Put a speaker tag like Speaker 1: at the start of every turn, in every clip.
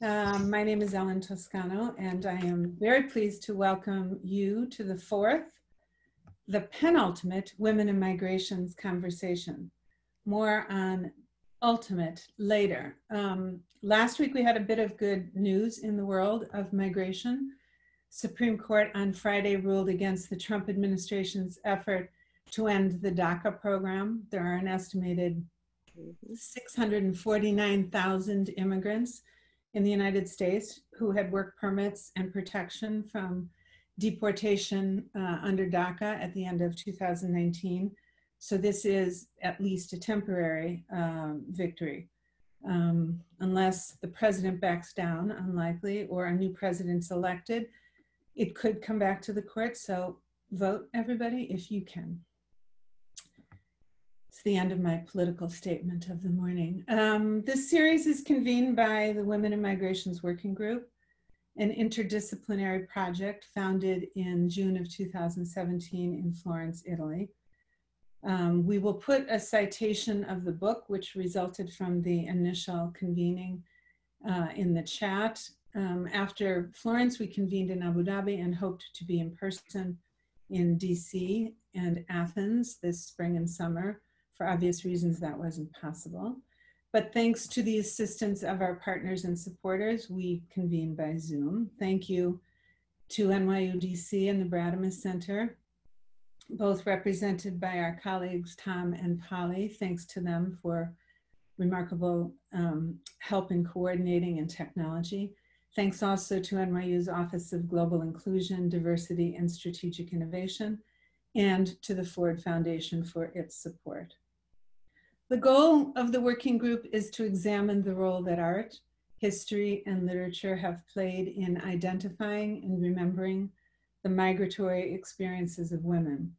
Speaker 1: Um, my name is Ellyn Toscano, and I am very pleased to welcome you to the fourth, the penultimate Women in Migrations conversation. More on ultimate later. Um, last week we had a bit of good news in the world of migration. Supreme Court on Friday ruled against the Trump administration's effort to end the DACA program. There are an estimated 649,000 immigrants in the United States who had work permits and protection from deportation uh, under DACA at the end of 2019. So this is at least a temporary um, victory. Um, unless the president backs down, unlikely, or a new president's elected, it could come back to the court. So vote, everybody, if you can. It's the end of my political statement of the morning. Um, this series is convened by the Women in Migrations Working Group, an interdisciplinary project founded in June of 2017 in Florence, Italy. Um, we will put a citation of the book, which resulted from the initial convening uh, in the chat. Um, after Florence, we convened in Abu Dhabi and hoped to be in person in DC and Athens this spring and summer. For obvious reasons, that wasn't possible. But thanks to the assistance of our partners and supporters, we convened by Zoom. Thank you to NYU DC and the Brademas Center, both represented by our colleagues Tom and Polly. Thanks to them for remarkable um, help in coordinating and technology. Thanks also to NYU's Office of Global Inclusion, Diversity, and Strategic Innovation, and to the Ford Foundation for its support. The goal of the working group is to examine the role that art, history, and literature have played in identifying and remembering the migratory experiences of women.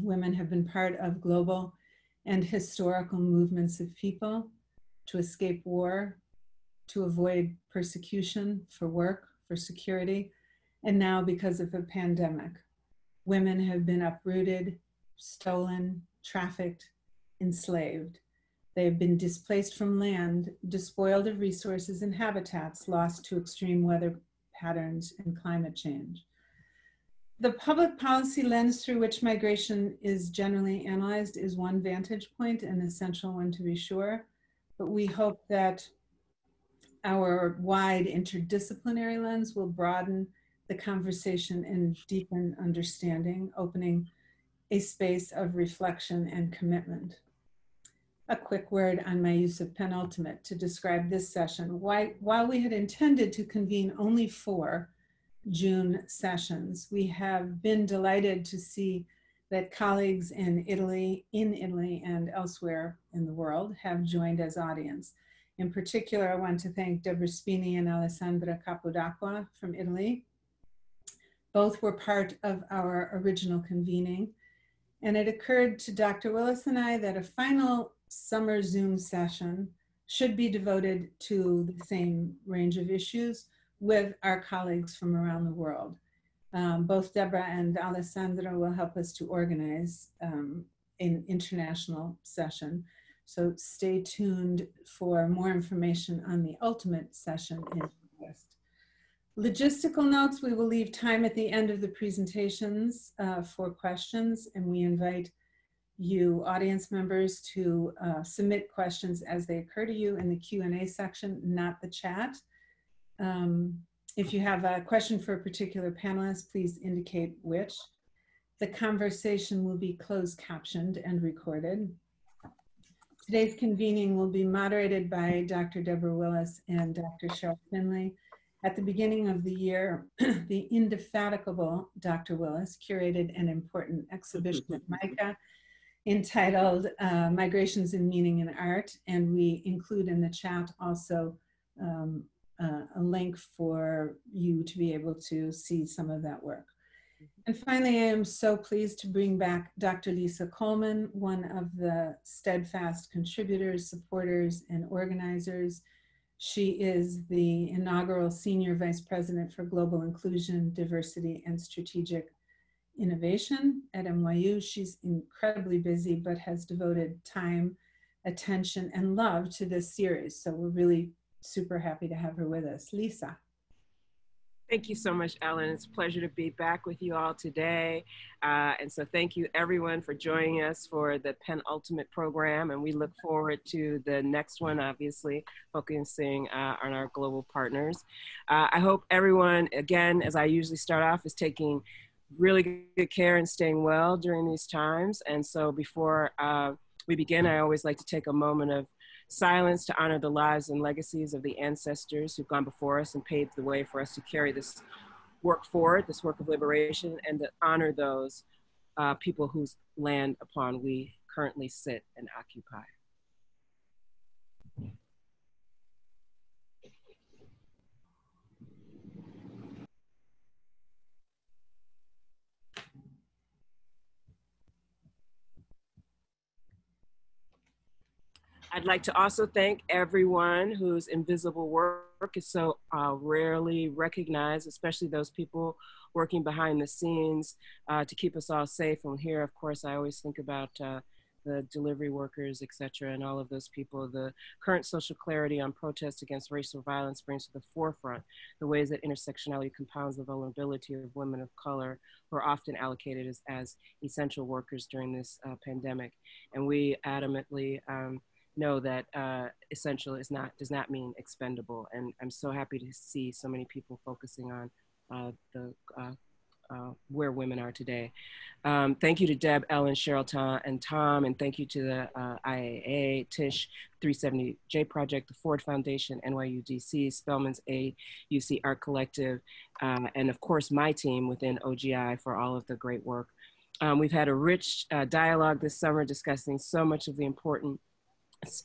Speaker 1: Women have been part of global and historical movements of people to escape war, to avoid persecution for work, for security, and now because of a pandemic. Women have been uprooted, stolen, trafficked, enslaved. They have been displaced from land, despoiled of resources and habitats, lost to extreme weather patterns and climate change. The public policy lens through which migration is generally analyzed is one vantage point, an essential one to be sure, but we hope that our wide interdisciplinary lens will broaden the conversation and deepen understanding, opening a space of reflection and commitment a quick word on my use of penultimate to describe this session. Why, while we had intended to convene only four June sessions, we have been delighted to see that colleagues in Italy, in Italy and elsewhere in the world have joined as audience. In particular, I want to thank Debora Spini and Alessandra Capodacqua from Italy. Both were part of our original convening. And it occurred to Dr. Willis and I that a final summer Zoom session should be devoted to the same range of issues with our colleagues from around the world. Um, both Deborah and Alessandra will help us to organize um, an international session. So stay tuned for more information on the ultimate session in August. Logistical notes, we will leave time at the end of the presentations uh, for questions and we invite you audience members to uh, submit questions as they occur to you in the Q&A section, not the chat. Um, if you have a question for a particular panelist, please indicate which. The conversation will be closed captioned and recorded. Today's convening will be moderated by Dr. Deborah Willis and Dr. Cheryl Finley. At the beginning of the year, the indefatigable Dr. Willis curated an important exhibition at MICA entitled uh, Migrations in Meaning and Art, and we include in the chat also um, uh, a link for you to be able to see some of that work. And finally, I am so pleased to bring back Dr. Lisa Coleman, one of the steadfast contributors, supporters, and organizers. She is the inaugural Senior Vice President for Global Inclusion, Diversity, and Strategic innovation at NYU. She's incredibly busy, but has devoted time, attention, and love to this series. So we're really super happy to have her with us. Lisa.
Speaker 2: Thank you so much, Ellyn. It's a pleasure to be back with you all today. Uh, and so thank you everyone for joining us for the penultimate program. And we look forward to the next one, obviously, focusing uh, on our global partners. Uh, I hope everyone, again, as I usually start off, is taking really good care and staying well during these times. And so before uh, we begin, I always like to take a moment of silence to honor the lives and legacies of the ancestors who've gone before us and paved the way for us to carry this work forward, this work of liberation, and to honor those uh, people whose land upon we currently sit and occupy. I'd like to also thank everyone whose invisible work is so uh, rarely recognized, especially those people working behind the scenes uh, to keep us all safe. And here, of course, I always think about uh, the delivery workers, et cetera, and all of those people. The current social clarity on protest against racial violence brings to the forefront the ways that intersectionality compounds the vulnerability of women of color who are often allocated as, as essential workers during this uh, pandemic. And we adamantly um, know that uh, essential is not does not mean expendable. And I'm so happy to see so many people focusing on uh, the uh, uh where women are today. Um, thank you to Deb, Ellyn, Cheryl, Tom, and Tom, and thank you to the uh, IAA, Tisch, 370J Project, the Ford Foundation, NYU DC, Spelman's Aid, UC Art Collective, uh, and of course my team within OGI for all of the great work. Um, we've had a rich dialogue this summer discussing so much of the important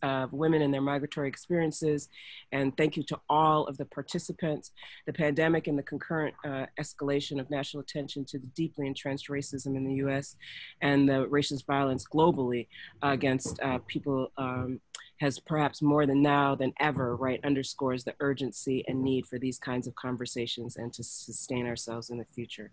Speaker 2: of women and their migratory experiences. And thank you to all of the participants. The pandemic and the concurrent uh, escalation of national attention to the deeply entrenched racism in the US and the racist violence globally uh, against uh, people um, has perhaps more than now than ever, right, underscores the urgency and need for these kinds of conversations and to sustain ourselves in the future.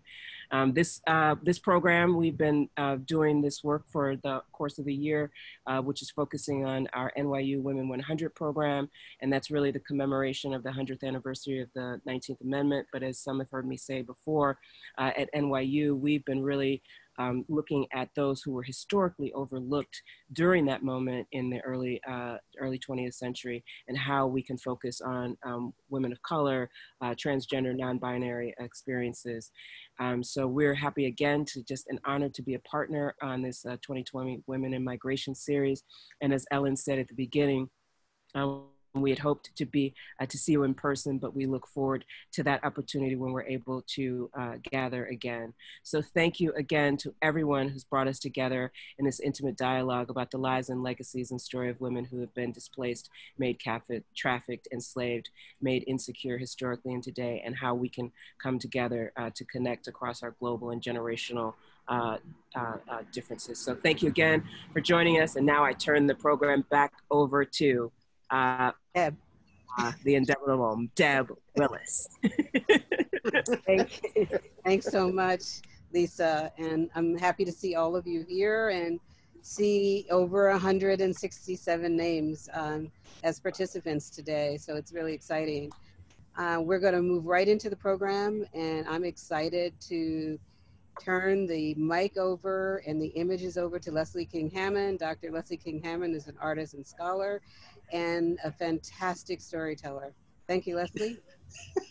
Speaker 2: Um, this, uh, this program, we've been uh, doing this work for the course of the year, uh, which is focusing on our NYU Women 100 program, and that's really the commemoration of the 100th anniversary of the 19th Amendment. But as some have heard me say before, uh, at NYU, we've been really um, looking at those who were historically overlooked during that moment in the early uh, early 20th century, and how we can focus on um, women of color, uh, transgender, non-binary experiences. Um, so we're happy again to just an honor to be a partner on this uh, 2020 Women in Migration series. And as Ellyn said at the beginning. We had hoped to be uh, to see you in person, but we look forward to that opportunity when we're able to uh, gather again. So thank you again to everyone who's brought us together in this intimate dialogue about the lives and legacies and story of women who have been displaced, made trafficked, enslaved, made insecure historically and today, and how we can come together uh, to connect across our global and generational uh, uh, uh, differences. So thank you again for joining us. And now I turn the program back over to uh, Deb. Uh, the indelible Deb Willis.
Speaker 3: Thank you. Thanks so much, Lisa. And I'm happy to see all of you here and see over 167 names um, as participants today. So it's really exciting. Uh, we're going to move right into the program, and I'm excited to turn the mic over and the images over to Leslie King Hammond. Dr. Leslie King Hammond is an artist and scholar and a fantastic storyteller. Thank you, Leslie.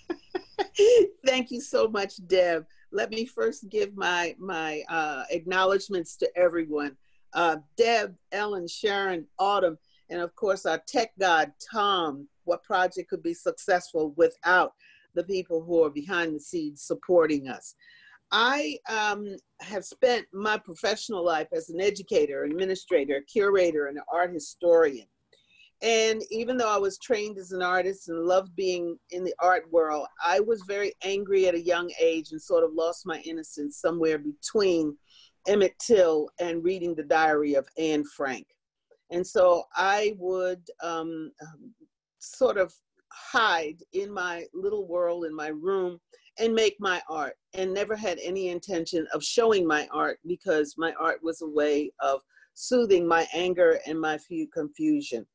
Speaker 4: Thank you so much, Deb. Let me first give my my uh, acknowledgments to everyone. Uh, Deb, Ellyn, Sharon, Autumn, and of course our tech god, Tom. What project could be successful without the people who are behind the scenes supporting us? I um, have spent my professional life as an educator, administrator, curator, and an art historian. And even though I was trained as an artist and loved being in the art world, I was very angry at a young age and sort of lost my innocence somewhere between Emmett Till and reading the diary of Anne Frank. And so I would um, sort of hide in my little world in my room and make my art and never had any intention of showing my art because my art was a way of soothing my anger and my confusion.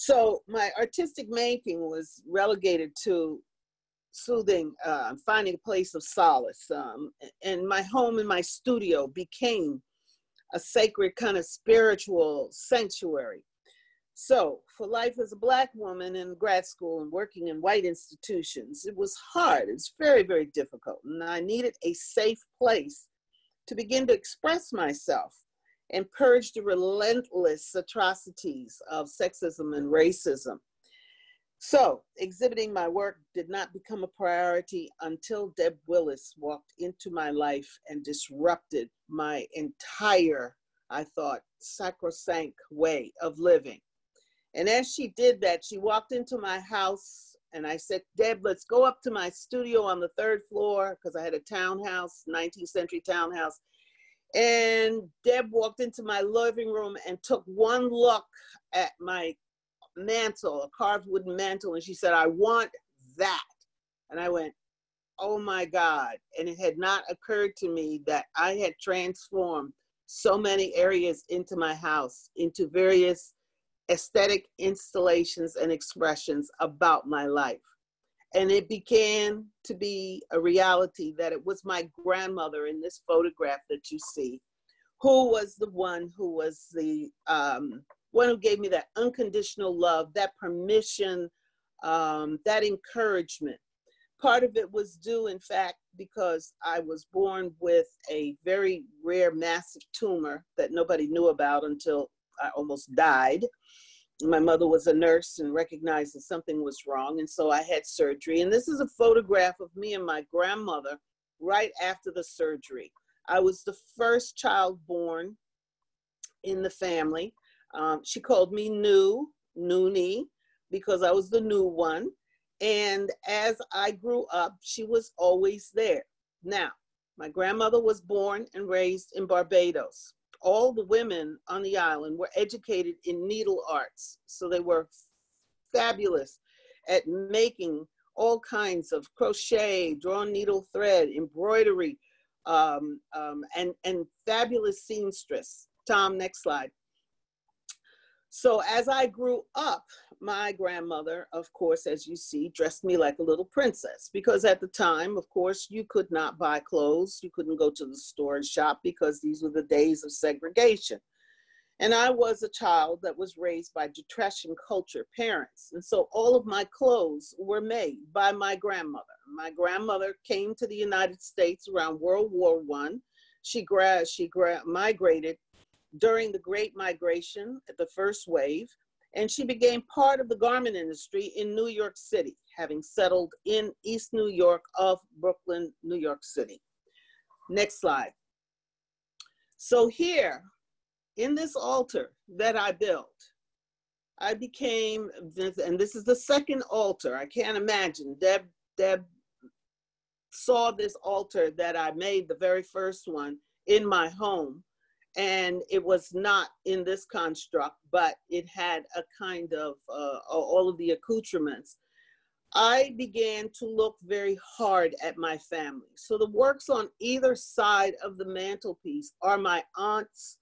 Speaker 4: So my artistic making was relegated to soothing, uh, finding a place of solace. Um, and my home and my studio became a sacred kind of spiritual sanctuary. So, for life as a Black woman in grad school and working in white institutions, it was hard. It's very, very difficult. And I needed a safe place to begin to express myself and purge the relentless atrocities of sexism and racism. So, exhibiting my work did not become a priority until Deb Willis walked into my life and disrupted my entire, I thought, sacrosanct way of living. And as she did that, she walked into my house and I said, Deb, let's go up to my studio on the third floor because I had a townhouse, 19th century townhouse. And Deb walked into my living room and took one look at my mantle, a carved wooden mantle, and she said, I want that. And I went, Oh my God. And it had not occurred to me that I had transformed so many areas into my house into various aesthetic installations and expressions about my life. And it began to be a reality that it was my grandmother in this photograph that you see, who was the one who was the um, one who gave me that unconditional love, that permission, um, that encouragement. Part of it was due, in fact, because I was born with a very rare massive tumor that nobody knew about until I almost died. My mother was a nurse and recognized that something was wrong, and so I had surgery. And this is a photograph of me and my grandmother right after the surgery. I was the first child born in the family. Um, she called me New, Noonie, because I was the new one. And as I grew up, she was always there. Now, my grandmother was born and raised in Barbados all the women on the island were educated in needle arts. So they were fabulous at making all kinds of crochet, drawn needle thread, embroidery, um, um, and, and fabulous seamstress. Tom, next slide. So as I grew up, my grandmother, of course, as you see, dressed me like a little princess because at the time, of course, you could not buy clothes. You couldn't go to the store and shop because these were the days of segregation. And I was a child that was raised by depression culture parents. And so all of my clothes were made by my grandmother. My grandmother came to the United States around World War One. She, gra- she gra- migrated during the Great Migration, the first wave, and she became part of the garment industry in New York City, having settled in East New York of Brooklyn, New York City. Next slide. So here, in this altar that I built, I became, and this is the second altar. I can't imagine. Deb, Deb saw this altar that I made, the very first one, in my home and it was not in this construct, but it had a kind of uh, all of the accoutrements. I began to look very hard at my family. So the works on either side of the mantelpiece are my aunt's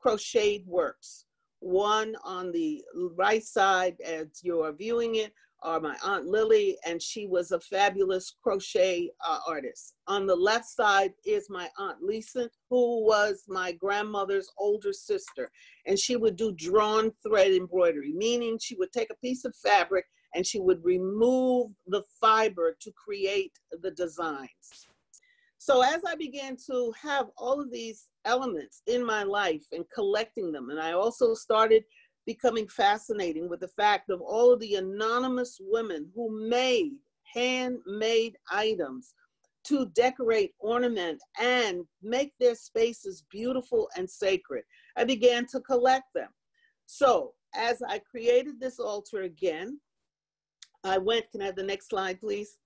Speaker 4: crocheted works. One on the right side as you're viewing it are my Aunt Lily, and she was a fabulous crochet uh, artist. On the left side is my Aunt Lisa, who was my grandmother's older sister, and she would do drawn thread embroidery, meaning she would take a piece of fabric and she would remove the fiber to create the designs. So as I began to have all of these elements in my life and collecting them, and I also started becoming fascinating with the fact of all of the anonymous women who made handmade items to decorate, ornament, and make their spaces beautiful and sacred. I began to collect them. So as I created this altar again, I went, can I have the next slide, please?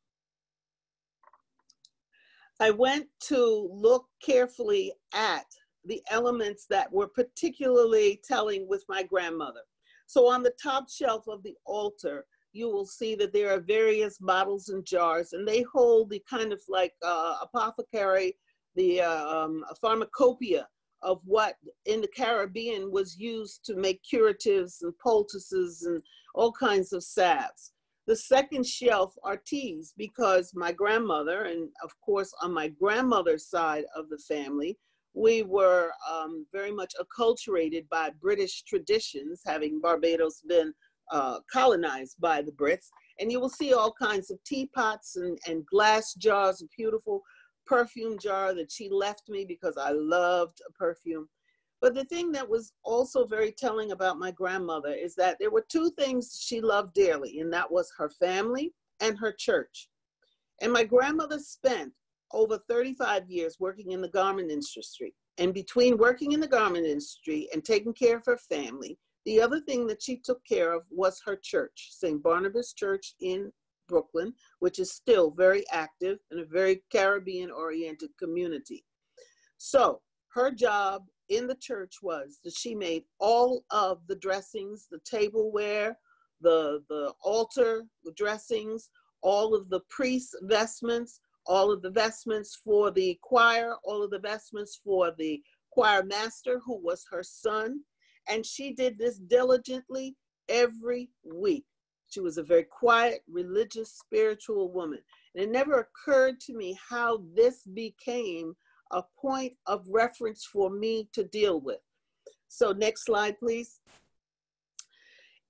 Speaker 4: I went to look carefully at the elements that were particularly telling with my grandmother. So on the top shelf of the altar, you will see that there are various bottles and jars, and they hold the kind of like uh, apothecary, the uh, um, pharmacopoeia of what in the Caribbean was used to make curatives and poultices and all kinds of salves. The second shelf are teas because my grandmother, and of course on my grandmother's side of the family, we were um, very much acculturated by British traditions, having Barbados been uh, colonized by the Brits. And you will see all kinds of teapots and, and glass jars, a beautiful perfume jar that she left me because I loved perfume. But the thing that was also very telling about my grandmother is that there were two things she loved dearly, and that was her family and her church. And my grandmother spent over 35 years working in the garment industry. And between working in the garment industry and taking care of her family, the other thing that she took care of was her church, St. Barnabas Church in Brooklyn, which is still very active and a very Caribbean oriented community. So her job in the church was that she made all of the dressings, the tableware, the, the altar, the dressings, all of the priest's vestments, all of the vestments for the choir, all of the vestments for the choir master, who was her son. And she did this diligently every week. She was a very quiet, religious, spiritual woman. And it never occurred to me how this became a point of reference for me to deal with. So next slide, please.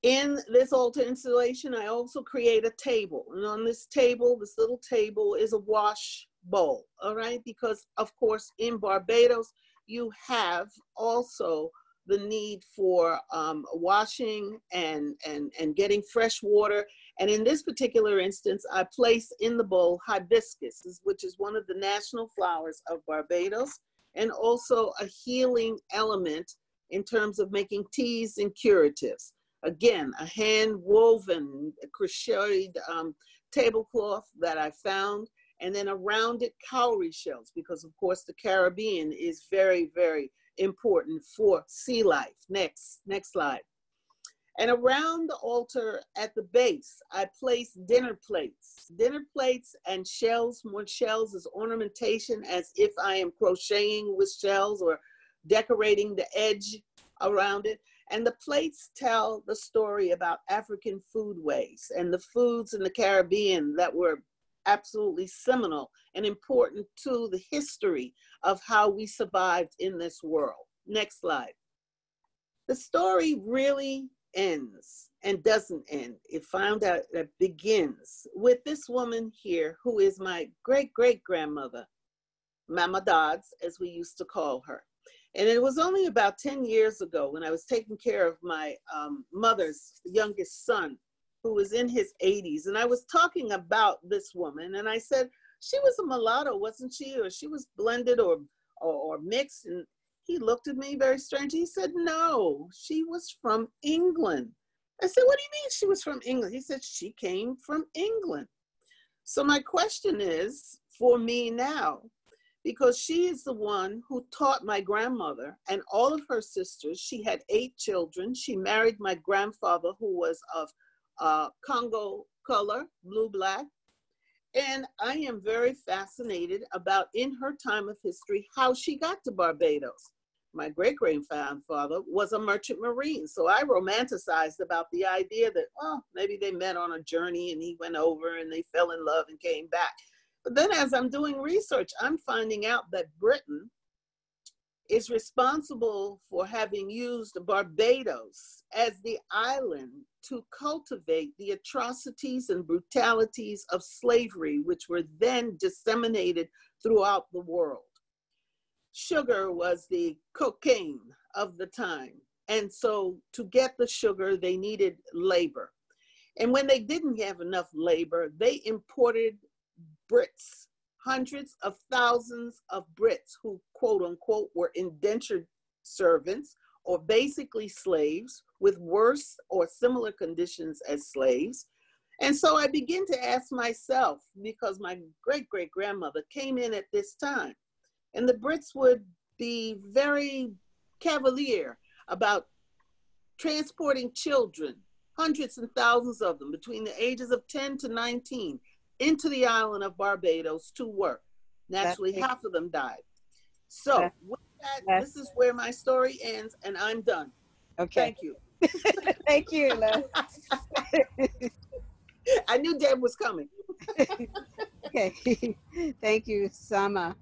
Speaker 4: In this altar installation, I also create a table. And on this table, this little table is a wash bowl, all right? Because of course, in Barbados, you have also the need for um, washing and, and, and getting fresh water. And in this particular instance, I place in the bowl hibiscus, which is one of the national flowers of Barbados, and also a healing element in terms of making teas and curatives. Again, a hand woven, crocheted um, tablecloth that I found, and then a rounded cowrie shells, because of course the Caribbean is very, very important for sea life. Next, next slide. And around the altar at the base, I place dinner plates. Dinner plates and shells, more shells as ornamentation as if I am crocheting with shells or decorating the edge around it. And the plates tell the story about African foodways and the foods in the Caribbean that were absolutely seminal and important to the history of how we survived in this world. Next slide. The story really ends and doesn't end. It found out that begins with this woman here who is my great great grandmother, Mama Dodds, as we used to call her. And it was only about 10 years ago when I was taking care of my um, mother's youngest son, who was in his 80s. And I was talking about this woman, and I said, she was a mulatto, wasn't she? Or she was blended or, or, or mixed. And he looked at me very strange. He said, no, she was from England. I said, what do you mean she was from England? He said, she came from England. So my question is for me now, because she is the one who taught my grandmother and all of her sisters. She had eight children. She married my grandfather, who was of uh, Congo color, blue black. And I am very fascinated about in her time of history how she got to Barbados. My great grandfather was a merchant marine. So I romanticized about the idea that, well, maybe they met on a journey and he went over and they fell in love and came back. Then as I'm doing research, I'm finding out that Britain is responsible for having used Barbados as the island to cultivate the atrocities and brutalities of slavery, which were then disseminated throughout the world. Sugar was the cocaine of the time. And so to get the sugar, they needed labor. And when they didn't have enough labor, they imported Brits hundreds of thousands of Brits who, quote unquote, were indentured servants or basically slaves with worse or similar conditions as slaves. And so I begin to ask myself, because my great great grandmother came in at this time, and the Brits would be very cavalier about transporting children, hundreds and thousands of them between the ages of 10 to 19, into the island of Barbados to work. Naturally, half of them died. So, with that, this is where my story ends, and I'm done.
Speaker 3: Okay.
Speaker 4: Thank you.
Speaker 3: Thank you, Les.
Speaker 4: I knew Deb was coming.
Speaker 3: okay. Thank you, Sama.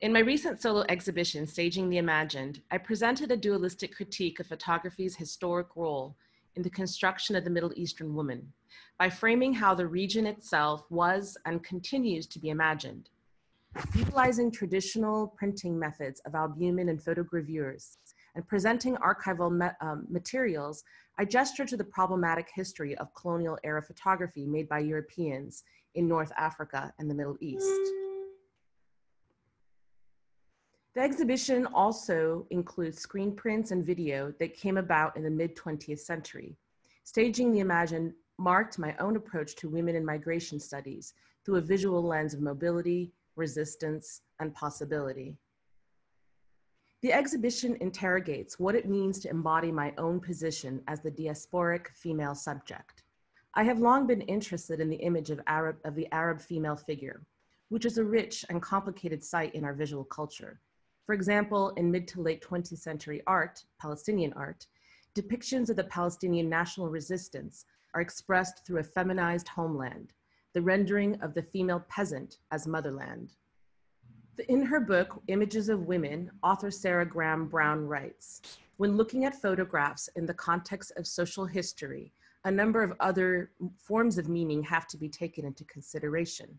Speaker 5: In my recent solo exhibition, Staging the Imagined, I presented a dualistic critique of photography's historic role in the construction of the Middle Eastern woman by framing how the region itself was and continues to be imagined. Utilizing traditional printing methods of albumen and photogravures and presenting archival ma um, materials, I gesture to the problematic history of colonial era photography made by Europeans in North Africa and the Middle East. The exhibition also includes screen prints and video that came about in the mid 20th century. Staging the Imagined marked my own approach to women in migration studies through a visual lens of mobility, resistance, and possibility. The exhibition interrogates what it means to embody my own position as the diasporic female subject. I have long been interested in the image of, Arab, of the Arab female figure, which is a rich and complicated site in our visual culture for example, in mid to late 20th century art, Palestinian art, depictions of the Palestinian national resistance are expressed through a feminized homeland, the rendering of the female peasant as motherland. In her book, Images of Women, author Sarah Graham Brown writes, when looking at photographs in the context of social history, a number of other forms of meaning have to be taken into consideration.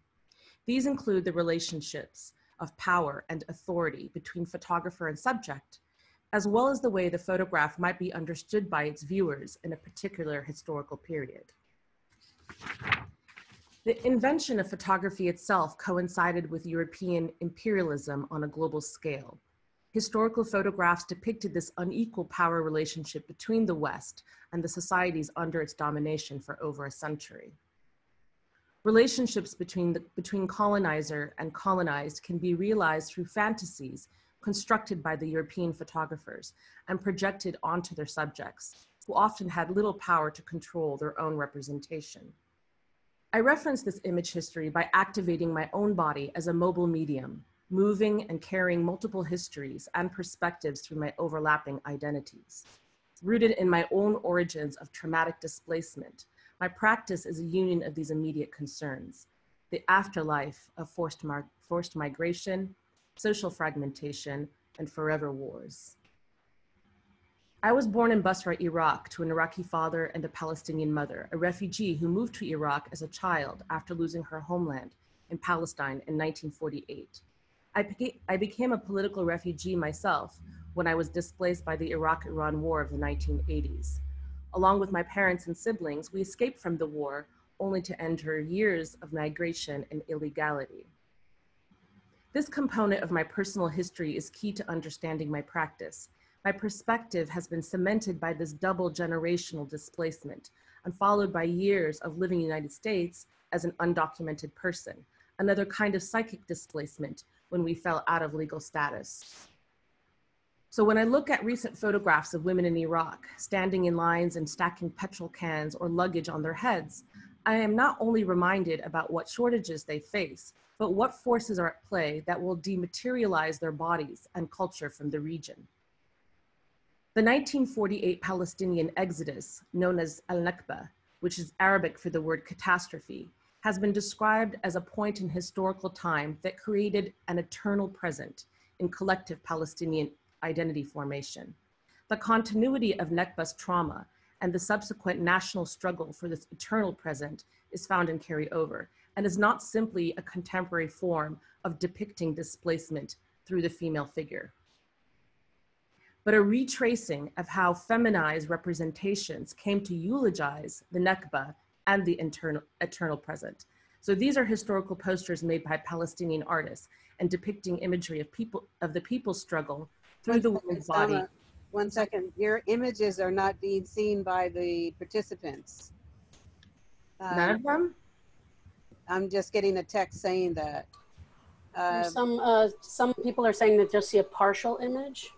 Speaker 5: These include the relationships of power and authority between photographer and subject, as well as the way the photograph might be understood by its viewers in a particular historical period. The invention of photography itself coincided with European imperialism on a global scale. Historical photographs depicted this unequal power relationship between the West and the societies under its domination for over a century. Relationships between, the, between colonizer and colonized can be realized through fantasies constructed by the European photographers and projected onto their subjects, who often had little power to control their own representation. I reference this image history by activating my own body as a mobile medium, moving and carrying multiple histories and perspectives through my overlapping identities. Rooted in my own origins of traumatic displacement, my practice is a union of these immediate concerns the afterlife of forced, forced migration, social fragmentation, and forever wars. I was born in Basra, Iraq, to an Iraqi father and a Palestinian mother, a refugee who moved to Iraq as a child after losing her homeland in Palestine in 1948. I, beca I became a political refugee myself when I was displaced by the Iraq Iran War of the 1980s. Along with my parents and siblings, we escaped from the war only to enter years of migration and illegality. This component of my personal history is key to understanding my practice. My perspective has been cemented by this double generational displacement and followed by years of living in the United States as an undocumented person, another kind of psychic displacement when we fell out of legal status. So when I look at recent photographs of women in Iraq standing in lines and stacking petrol cans or luggage on their heads, I am not only reminded about what shortages they face, but what forces are at play that will dematerialize their bodies and culture from the region. The 1948 Palestinian exodus, known as Al-Nakba, which is Arabic for the word catastrophe, has been described as a point in historical time that created an eternal present in collective Palestinian identity formation. The continuity of Nakba's trauma and the subsequent national struggle for this eternal present is found in carryover and is not simply a contemporary form of depicting displacement through the female figure, but a retracing of how feminized representations came to eulogize the Nakba and the internal, eternal present. So these are historical posters made by Palestinian artists and depicting imagery of people of the people's struggle through the woman's body.
Speaker 3: One second, your images are not being seen by the participants.
Speaker 5: None
Speaker 3: Um,
Speaker 5: of them?
Speaker 3: I'm just getting a text saying that. Uh,
Speaker 6: Some, uh, some people are saying that just see a partial image.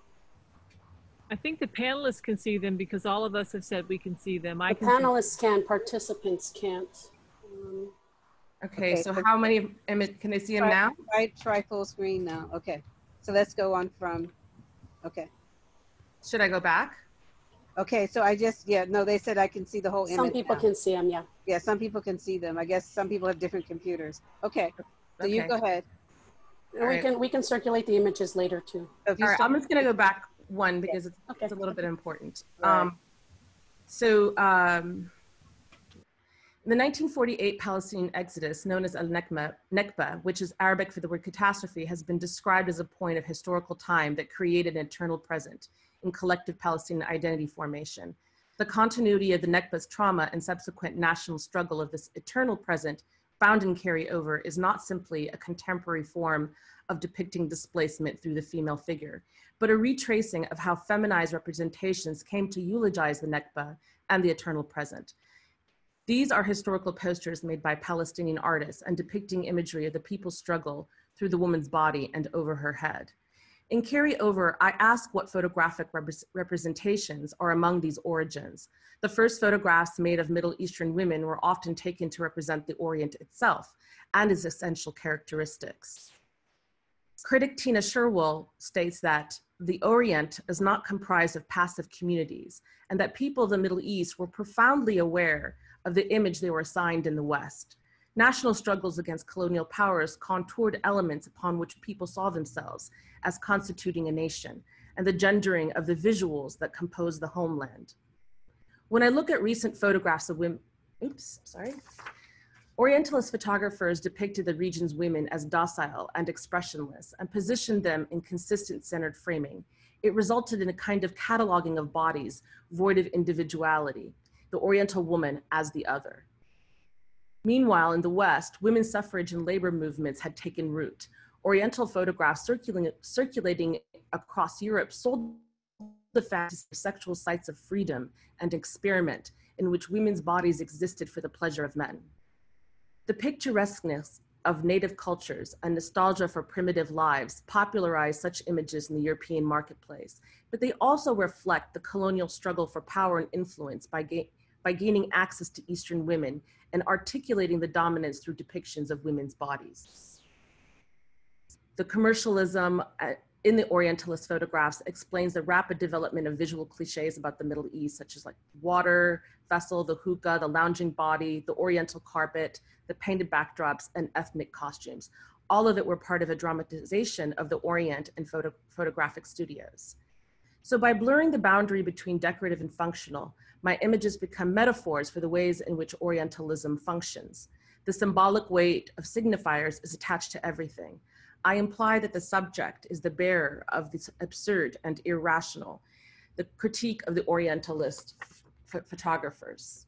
Speaker 7: I think the panelists can see them because all of us have said we can see them. I
Speaker 6: The
Speaker 7: can see-
Speaker 6: panelists can, participants can't. Um,
Speaker 5: Okay,
Speaker 3: Okay,
Speaker 5: so
Speaker 3: so-
Speaker 5: how many image, can they see them now?
Speaker 3: Try, try full screen now. Okay. So let's go on from, okay.
Speaker 5: Should I go back?
Speaker 3: Okay, so I just, yeah, no, they said I can see the whole image.
Speaker 6: Some people
Speaker 3: now.
Speaker 6: can see them, yeah.
Speaker 3: Yeah, some people can see them. I guess some people have different computers. Okay, so you go ahead.
Speaker 5: All
Speaker 6: we
Speaker 5: right.
Speaker 6: can, we can circulate the images later too.
Speaker 3: So
Speaker 5: All right, I'm just gonna go back one because it's,
Speaker 6: Okay.
Speaker 5: it's a little bit important.
Speaker 3: All right.
Speaker 5: Um, so um, the 1948 Palestinian exodus, known as al-Nakba, which is Arabic for the word catastrophe, has been described as a point of historical time that created an eternal present in collective Palestinian identity formation. The continuity of the Nakba's trauma and subsequent national struggle of this eternal present found in carryover is not simply a contemporary form of depicting displacement through the female figure, but a retracing of how feminized representations came to eulogize the Nakba and the eternal present. These are historical posters made by Palestinian artists and depicting imagery of the people's struggle through the woman's body and over her head. In Carryover, I ask what photographic repres- representations are among these origins. The first photographs made of Middle Eastern women were often taken to represent the Orient itself and its essential characteristics. Critic Tina Sherwell states that the Orient is not comprised of passive communities and that people of the Middle East were profoundly aware of the image they were assigned in the West. National struggles against colonial powers contoured elements upon which people saw themselves as constituting a nation and the gendering of the visuals that compose the homeland. When I look at recent photographs of women, oops, sorry. Orientalist photographers depicted the region's women as docile and expressionless and positioned them in consistent centered framing. It resulted in a kind of cataloging of bodies void of individuality, the Oriental woman as the other. Meanwhile, in the West, women's suffrage and labor movements had taken root. Oriental photographs circulating, circulating across Europe sold the fantasy of sexual sites of freedom and experiment in which women's bodies existed for the pleasure of men. The picturesqueness of native cultures and nostalgia for primitive lives popularized such images in the European marketplace, but they also reflect the colonial struggle for power and influence by, by gaining access to Eastern women and articulating the dominance through depictions of women's bodies. The commercialism uh, in the Orientalist photographs explains the rapid development of visual cliches about the Middle East, such as like water, vessel, the hookah, the lounging body, the Oriental carpet, the painted backdrops, and ethnic costumes. All of it were part of a dramatization of the Orient in photo- photographic studios. So by blurring the boundary between decorative and functional, my images become metaphors for the ways in which Orientalism functions. The symbolic weight of signifiers is attached to everything. I imply that the subject is the bearer of this absurd and irrational, the critique of the Orientalist ph- photographers.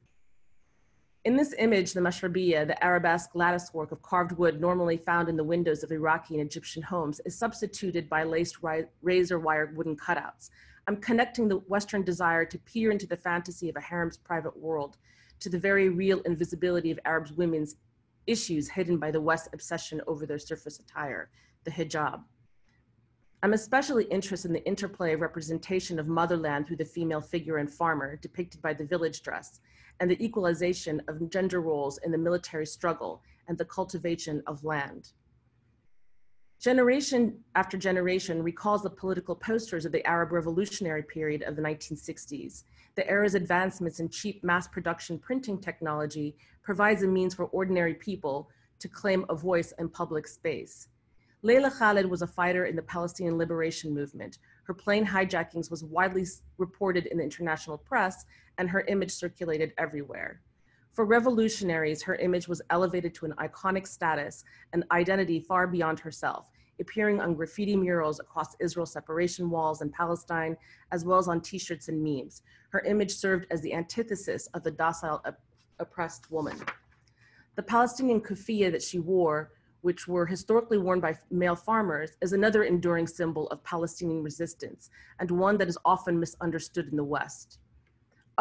Speaker 5: In this image, the mashrabiya, the arabesque lattice work of carved wood normally found in the windows of Iraqi and Egyptian homes, is substituted by laced razor wire wooden cutouts. I'm connecting the Western desire to peer into the fantasy of a harem's private world to the very real invisibility of Arab women's issues hidden by the West's obsession over their surface attire, the hijab. I'm especially interested in the interplay of representation of motherland through the female figure and farmer, depicted by the village dress, and the equalization of gender roles in the military struggle and the cultivation of land. Generation after generation recalls the political posters of the Arab revolutionary period of the 1960s. The era's advancements in cheap mass production printing technology provides a means for ordinary people to claim a voice in public space. Leila Khaled was a fighter in the Palestinian liberation movement. Her plane hijackings was widely reported in the international press, and her image circulated everywhere. For revolutionaries, her image was elevated to an iconic status and identity far beyond herself, appearing on graffiti murals across Israel's separation walls in Palestine, as well as on t shirts and memes. Her image served as the antithesis of the docile, op- oppressed woman. The Palestinian kufiya that she wore, which were historically worn by male farmers, is another enduring symbol of Palestinian resistance and one that is often misunderstood in the West.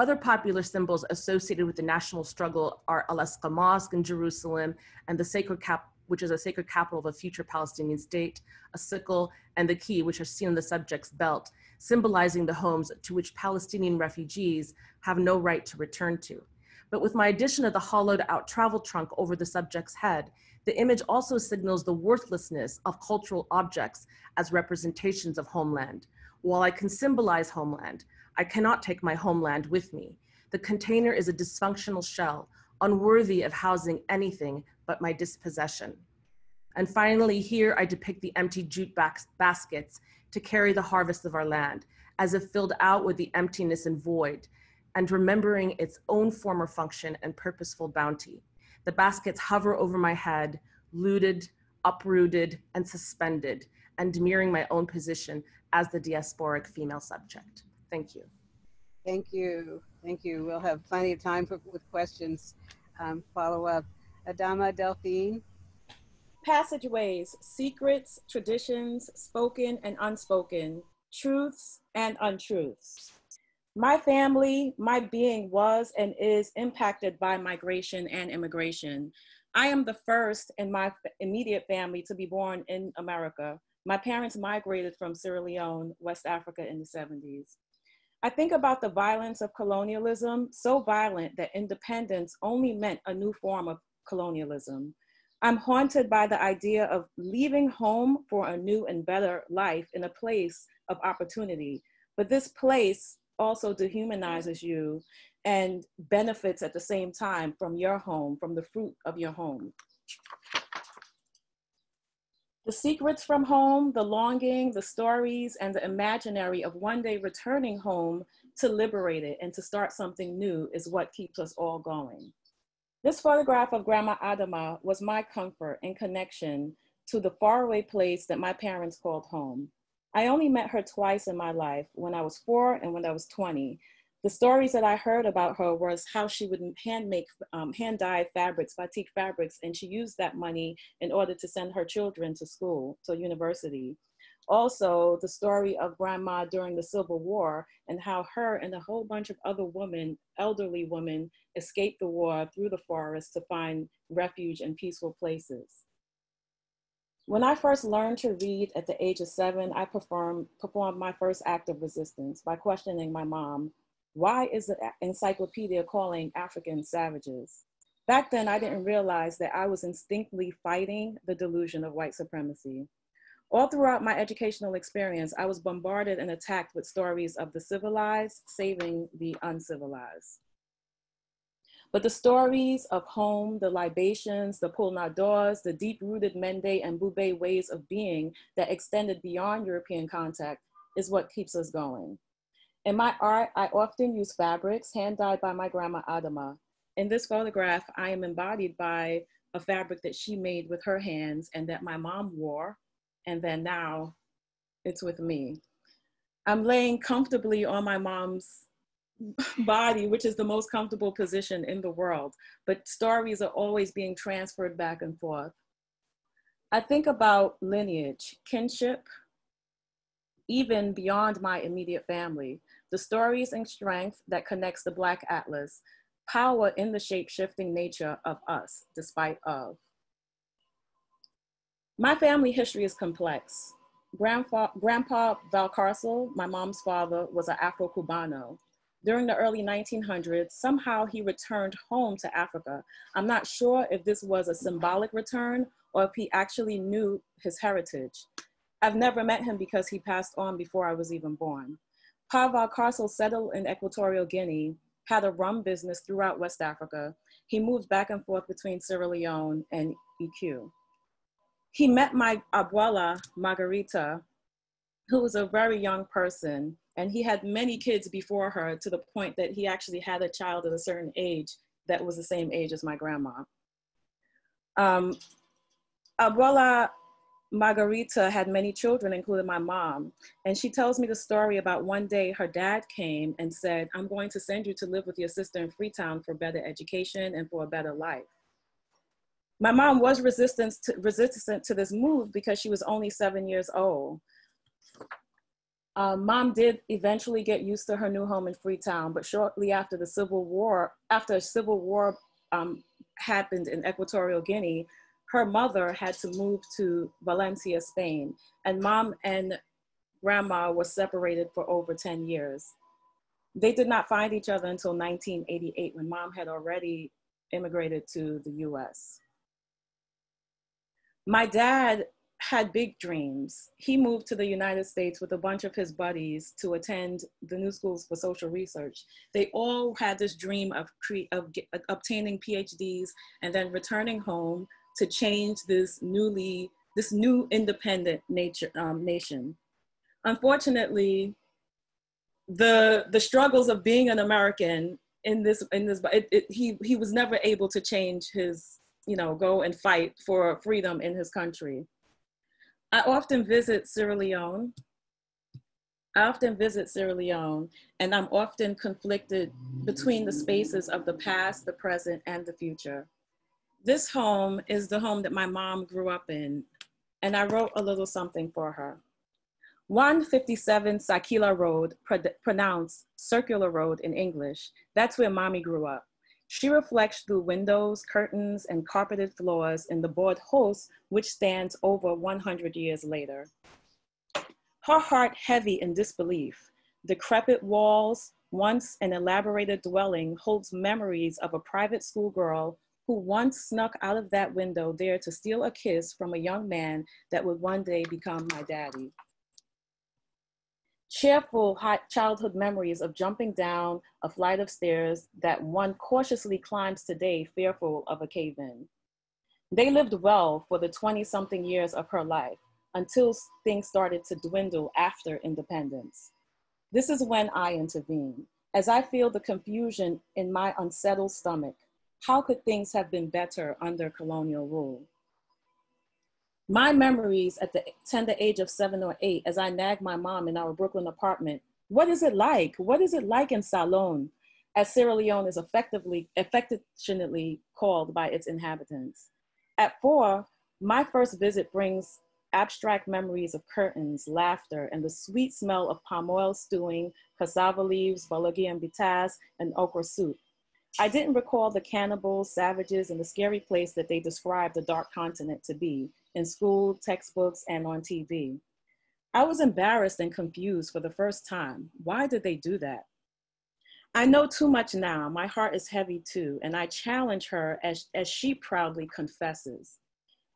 Speaker 5: Other popular symbols associated with the national struggle are Al-Aqsa Mosque in Jerusalem and the sacred cap, which is a sacred capital of a future Palestinian state, a sickle, and the key, which are seen on the subject's belt, symbolizing the homes to which Palestinian refugees have no right to return to. But with my addition of the hollowed out travel trunk over the subject's head, the image also signals the worthlessness of cultural objects as representations of homeland. While I can symbolize homeland, I cannot take my homeland with me. The container is a dysfunctional shell, unworthy of housing anything but my dispossession. And finally, here I depict the empty jute bas baskets to carry the harvest of our land, as if filled out with the emptiness and void, and remembering its own former function and purposeful bounty. The baskets hover over my head, looted, uprooted, and suspended, and mirroring my own position as the diasporic female subject. Thank you.
Speaker 3: Thank you. Thank you. We'll have plenty of time for, with questions, um, follow up. Adama Delphine.
Speaker 8: Passageways, secrets, traditions, spoken and unspoken, truths and untruths. My family, my being was and is impacted by migration and immigration. I am the first in my immediate family to be born in America. My parents migrated from Sierra Leone, West Africa in the 70s. I think about the violence of colonialism, so violent that independence only meant a new form of colonialism. I'm haunted by the idea of leaving home for a new and better life in a place of opportunity. But this place also dehumanizes you and benefits at the same time from your home, from the fruit of your home. The secrets from home, the longing, the stories, and the imaginary of one day returning home to liberate it and to start something new is what keeps us all going. This photograph of Grandma Adama was my comfort and connection to the faraway place that my parents called home. I only met her twice in my life, when I was four and when I was 20. The stories that I heard about her was how she would hand make, um, hand dye fabrics, batik fabrics, and she used that money in order to send her children to school, to university. Also, the story of grandma during the Civil War and how her and a whole bunch of other women, elderly women, escaped the war through the forest to find refuge in peaceful places. When I first learned to read at the age of seven, I performed, performed my first act of resistance by questioning my mom, why is the encyclopedia calling African savages? Back then, I didn't realize that I was instinctively fighting the delusion of white supremacy. All throughout my educational experience, I was bombarded and attacked with stories of the civilized saving the uncivilized. But the stories of home, the libations, the pulnadors, the deep-rooted Mende and Bube ways of being that extended beyond European contact is what keeps us going. In my art, I often use fabrics hand-dyed by my grandma Adama. In this photograph, I am embodied by a fabric that she made with her hands and that my mom wore and then now it's with me. I'm laying comfortably on my mom's body, which is the most comfortable position in the world, but stories are always being transferred back and forth. I think about lineage, kinship, even beyond my immediate family, the stories and strength that connects the Black Atlas, power in the shape-shifting nature of us, despite of. My family history is complex. Grandpa, Grandpa Valcarcel, my mom's father, was an Afro-Cubano. During the early 1900s, somehow he returned home to Africa. I'm not sure if this was a symbolic return or if he actually knew his heritage. I've never met him because he passed on before I was even born. Pa Valcarcel settled in Equatorial Guinea, had a rum business throughout West Africa. He moved back and forth between Sierra Leone and EQ he met my abuela, Margarita, who was a very young person, and he had many kids before her to the point that he actually had a child at a certain age that was the same age as my grandma. Um, abuela Margarita had many children, including my mom. And she tells me the story about one day her dad came and said, I'm going to send you to live with your sister in Freetown for better education and for a better life my mom was resistant to, resistant to this move because she was only seven years old. Um, mom did eventually get used to her new home in Freetown, but shortly after the Civil War, after a Civil War um, happened in Equatorial Guinea, her mother had to move to Valencia, Spain, and mom and grandma were separated for over 10 years. They did not find each other until 1988 when mom had already immigrated to the US. My dad had big dreams. He moved to the United States with a bunch of his buddies to attend the New Schools for Social Research. They all had this dream of, of obtaining PhDs and then returning home to change this newly, this new independent nature, um, nation. Unfortunately, the, the struggles of being an American in this, in this it, it, he, he was never able to change his, you know, go and fight for freedom in his country. I often visit Sierra Leone. I often visit Sierra Leone, and I'm often conflicted between the spaces of the past, the present, and the future. This home is the home that my mom grew up in, and I wrote a little something for her. 157 Sakila Road, pronounced Circular Road in English, that's where mommy grew up. She reflects through windows, curtains, and carpeted floors in the board house, which stands over 100 years later. Her heart heavy in disbelief, decrepit walls, once an elaborated dwelling, holds memories of a private schoolgirl who once snuck out of that window there to steal a kiss from a young man that would one day become my daddy cheerful childhood memories of jumping down a flight of stairs that one cautiously climbs today, fearful of a cave in. They lived well for the 20 something years of her life until things started to dwindle after independence. This is when I intervene. As I feel the confusion in my unsettled stomach, how could things have been better under colonial rule? My memories at the tender age of seven or eight, as I nagged my mom in our Brooklyn apartment, what is it like? What is it like in Salon, as Sierra Leone is effectively, affectionately called by its inhabitants? At four, my first visit brings abstract memories of curtains, laughter, and the sweet smell of palm oil stewing, cassava leaves, balogi and bitas, and okra soup. I didn't recall the cannibals, savages, and the scary place that they described the dark continent to be, in school, textbooks, and on TV. I was embarrassed and confused for the first time. Why did they do that? I know too much now. My heart is heavy too, and I challenge her as, as she proudly confesses.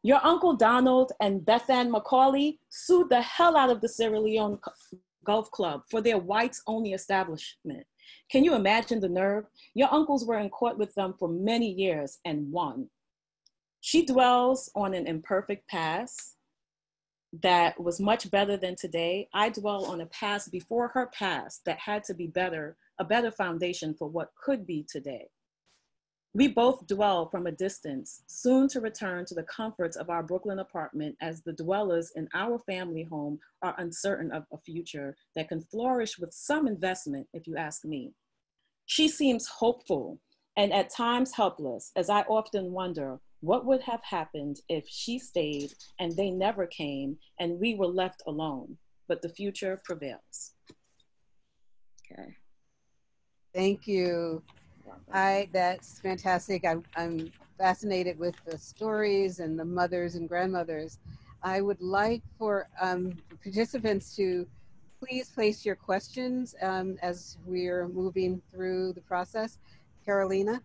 Speaker 8: Your Uncle Donald and Bethann Macaulay sued the hell out of the Sierra Leone Golf Club for their whites only establishment. Can you imagine the nerve? Your uncles were in court with them for many years and won. She dwells on an imperfect past that was much better than today. I dwell on a past before her past that had to be better, a better foundation for what could be today. We both dwell from a distance, soon to return to the comforts of our Brooklyn apartment as the dwellers in our family home are uncertain of a future that can flourish with some investment, if you ask me. She seems hopeful and at times helpless, as I often wonder what would have happened if she stayed and they never came and we were left alone? But the future prevails. Okay.
Speaker 3: Thank you. I that's fantastic. I'm, I'm fascinated with the stories and the mothers and grandmothers. I would like for um, participants to please place your questions um, as we're moving through the process. Carolina?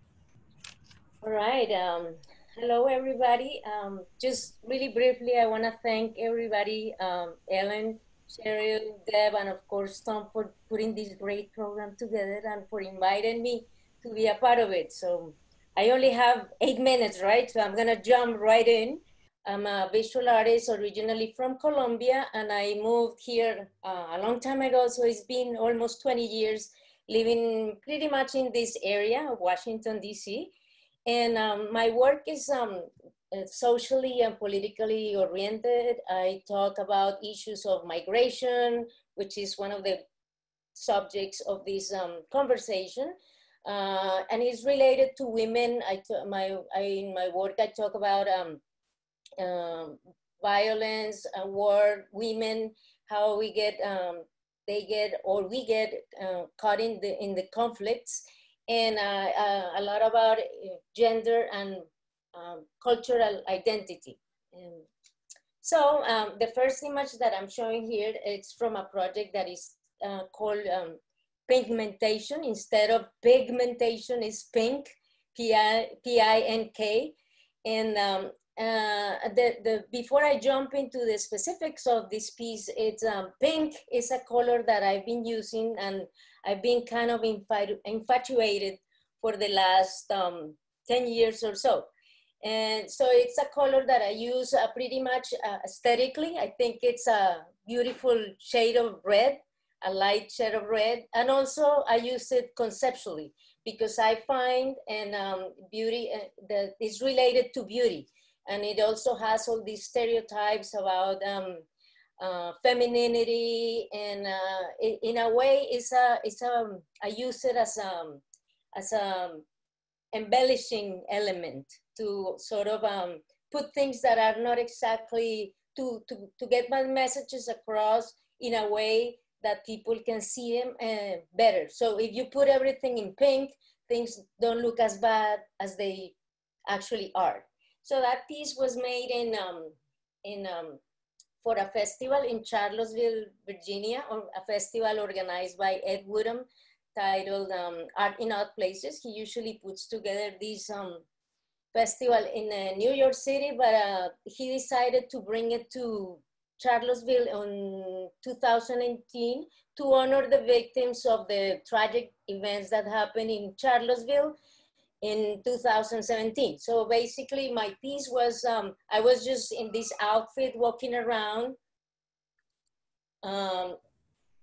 Speaker 9: All right. Um, Hello, everybody. Um, just really briefly, I want to thank everybody, um, Ellen, Cheryl, Deb, and of course, Tom for putting this great program together and for inviting me to be a part of it. So I only have eight minutes, right? So I'm going to jump right in. I'm a visual artist originally from Colombia, and I moved here uh, a long time ago. So it's been almost 20 years living pretty much in this area of Washington, D.C. And um, my work is um, socially and politically oriented. I talk about issues of migration, which is one of the subjects of this um, conversation. Uh, and it's related to women. I my I, in my work I talk about um, um, violence, uh, war, women, how we get um, they get or we get uh, caught in the in the conflicts, and uh, a lot about uh, gender and um, cultural identity. And so um, the first image that I'm showing here, it's from a project that is called um, pigmentation. Instead of pigmentation is pink, P-I-N-K. And um, uh, the, the, before I jump into the specifics of this piece, it's um, pink is a color that I've been using and I've been kind of infatu infatuated for the last um, 10 years or so. And so it's a color that I use uh, pretty much uh, aesthetically. I think it's a beautiful shade of red, a light shade of red. And also I use it conceptually because I find and um, beauty uh, that is related to beauty. And it also has all these stereotypes about um, uh, femininity and uh, in a way it's a, it's a, I use it as a, as a embellishing element to sort of um, put things that are not exactly to, to, to get my messages across in a way that people can see them uh, better. So if you put everything in pink, things don't look as bad as they actually are. So that piece was made in, um, in um, for a festival in Charlottesville, Virginia, or a festival organized by Ed Woodham titled um, Art in Odd Places. He usually puts together these um, festival in uh, New York City, but uh, he decided to bring it to Charlottesville in 2018 to honor the victims of the tragic events that happened in Charlottesville in 2017. So basically my piece was, um, I was just in this outfit walking around, um,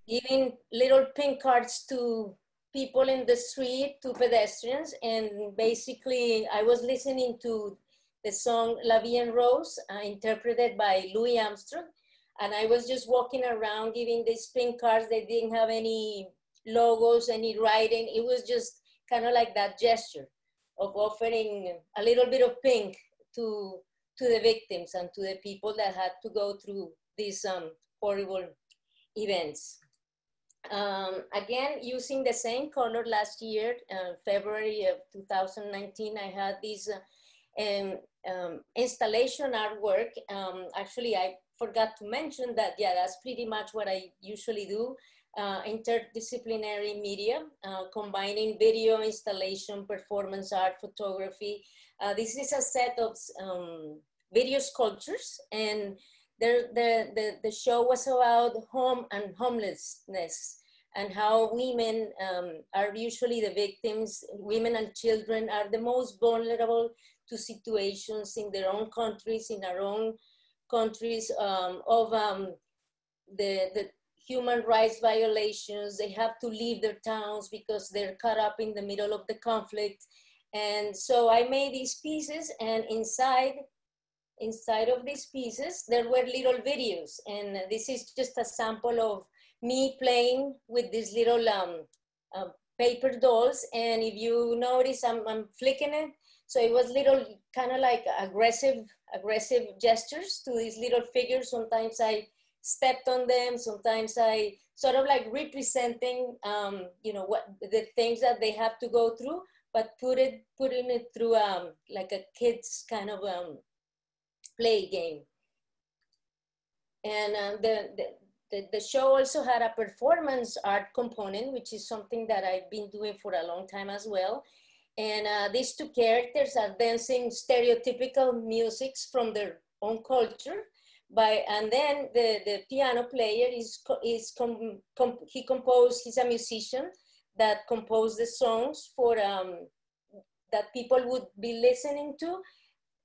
Speaker 9: giving little pink cards to people in the street to pedestrians. And basically, I was listening to the song La Vie en Rose, uh, interpreted by Louis Armstrong. And I was just walking around giving these pink cards. They didn't have any logos, any writing. It was just kind of like that gesture of offering a little bit of pink to, to the victims and to the people that had to go through these um, horrible events. Um, again, using the same color last year, uh, February of 2019, I had this uh, um, um, installation artwork. Um, actually, I forgot to mention that, yeah, that's pretty much what I usually do. Uh, interdisciplinary media, uh, combining video, installation, performance art, photography. Uh, this is a set of um, video sculptures and the, the, the, the show was about home and homelessness and how women um, are usually the victims. Women and children are the most vulnerable to situations in their own countries, in our own countries um, of um, the, the human rights violations. They have to leave their towns because they're caught up in the middle of the conflict. And so I made these pieces and inside inside of these pieces, there were little videos. And this is just a sample of me playing with these little um, uh, paper dolls. And if you notice, I'm, I'm flicking it. So it was little kind of like aggressive, aggressive gestures to these little figures. Sometimes I stepped on them. Sometimes I sort of like representing, um, you know, what the things that they have to go through, but put it, putting it through um, like a kid's kind of um, play game. And uh, the, the, the, the, show also had a performance art component, which is something that I've been doing for a long time as well. And uh, these two characters are dancing stereotypical musics from their own culture. By, and then the, the piano player is, is com, com, he composed, he's a musician that composed the songs for um, that people would be listening to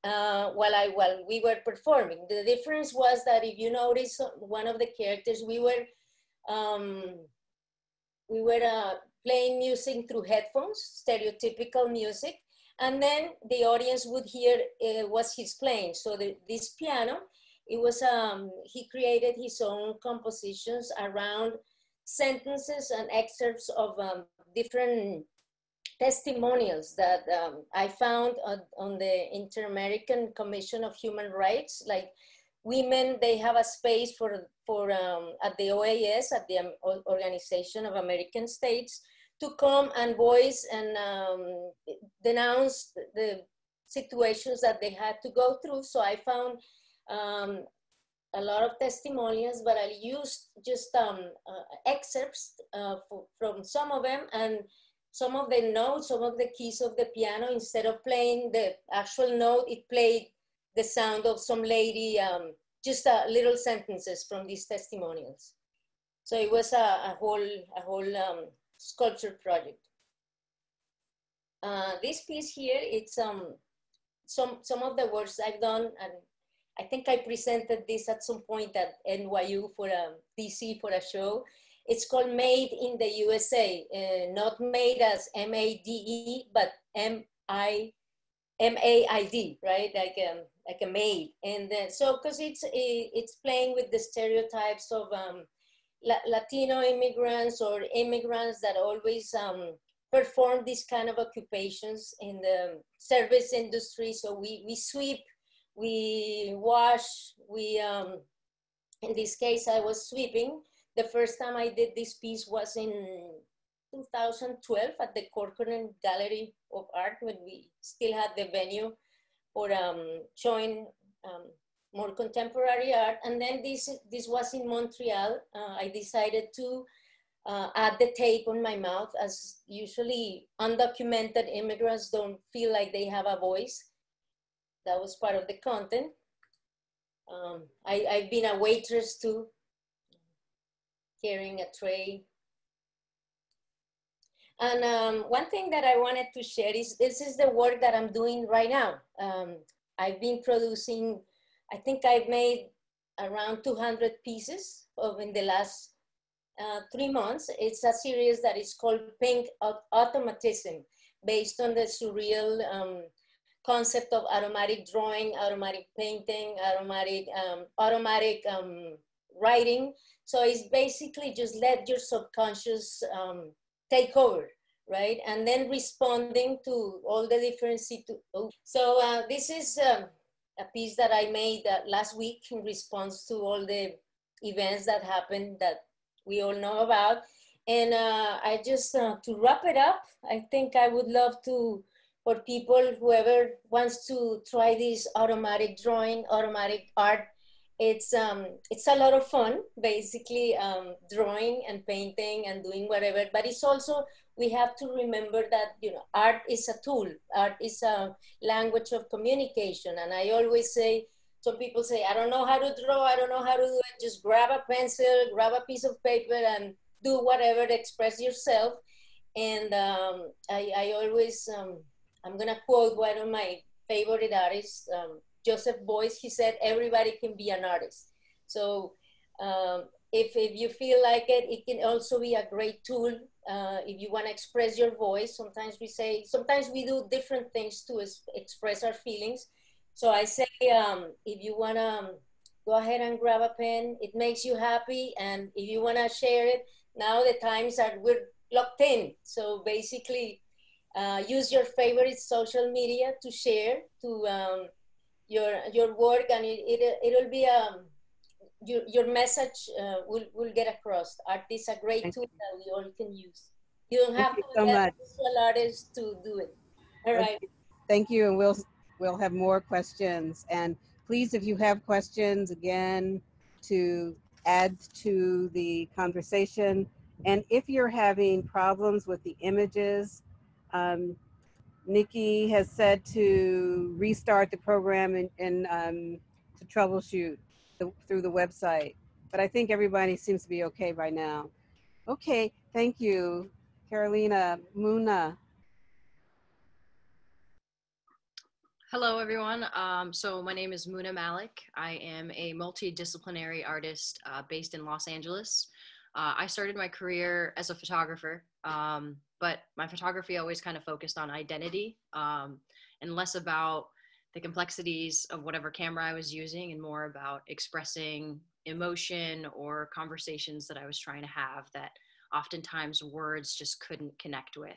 Speaker 9: uh, while I while we were performing. The difference was that if you notice one of the characters, we were um, we were uh, playing music through headphones, stereotypical music, and then the audience would hear uh, what he's playing. So the, this piano, it was um, he created his own compositions around sentences and excerpts of um, different testimonials that um, I found on, on the Inter-American Commission of Human Rights, like women, they have a space for, for um, at the OAS, at the um, Organization of American States, to come and voice and um, denounce the situations that they had to go through. So I found um, a lot of testimonials, but I used just um, uh, excerpts uh, for, from some of them and some of the notes, some of the keys of the piano, instead of playing the actual note, it played the sound of some lady, um, just uh, little sentences from these testimonials. So it was a, a whole, a whole um, sculpture project. Uh, this piece here, it's um, some, some of the works I've done, and I think I presented this at some point at NYU for a um, DC for a show. It's called Made in the USA, uh, not made as M-A-D-E, but M-I, M-A-I-D, right? Like a, um, like a maid. And then, so, cause it's, it's playing with the stereotypes of um, La Latino immigrants or immigrants that always um, perform these kind of occupations in the service industry. So we, we sweep, we wash, we, um, in this case, I was sweeping. The first time I did this piece was in 2012 at the Corcoran Gallery of Art when we still had the venue for um, showing um, more contemporary art. And then this, this was in Montreal. Uh, I decided to uh, add the tape on my mouth as usually undocumented immigrants don't feel like they have a voice. That was part of the content. Um, I, I've been a waitress too, carrying a tray. And um, one thing that I wanted to share is this is the work that I'm doing right now. Um, I've been producing, I think I've made around 200 pieces of in the last uh, three months. It's a series that is called Pink Automatism, based on the surreal um, concept of automatic drawing, automatic painting, automatic, um, automatic um, writing. So it's basically just let your subconscious um, take over, right? And then responding to all the different situations. So uh, this is um, a piece that I made uh, last week in response to all the events that happened that we all know about. And uh, I just, uh, to wrap it up, I think I would love to, for people, whoever wants to try this automatic drawing, automatic art, it's, um, it's a lot of fun, basically um, drawing and painting and doing whatever, but it's also, we have to remember that, you know, art is a tool, art is a language of communication. And I always say, some people say, I don't know how to draw, I don't know how to do it. Just grab a pencil, grab a piece of paper, and do whatever to express yourself. And um, I, I, always, um, I'm gonna quote one of my favorite artists, um, Joseph Beuys, He said, "Everybody can be an artist." So um, if if you feel like it, it can also be a great tool. Uh, if you want to express your voice, sometimes we say, sometimes we do different things to express our feelings so I say, um, if you wanna um, go ahead and grab a pen, it makes you happy. And if you wanna share it, now the times are, we're locked in. So basically, uh, use your favorite social media to share to um, your your work, and it, it it'll be um your your message uh, will will get across. Art is a great
Speaker 3: Thank
Speaker 9: tool
Speaker 3: you.
Speaker 9: that we all can use. You don't have to be
Speaker 3: much.
Speaker 9: a visual artist to do it. All right.
Speaker 3: Thank you, and we'll we'll have more questions. And please, if you have questions, again, to add to the conversation. And if you're having problems with the images, um, Nikki has said to restart the program and, and um, to troubleshoot the, through the website. But I think everybody seems to be okay by now. Okay, thank you, Carolina Muna.
Speaker 10: Hello, everyone. Um, so my name is Muna Malik. I am a multidisciplinary artist uh, based in Los Angeles. Uh, I started my career as a photographer, um, but my photography always kind of focused on identity um, and less about the complexities of whatever camera I was using and more about expressing emotion or conversations that I was trying to have that oftentimes words just couldn't connect with.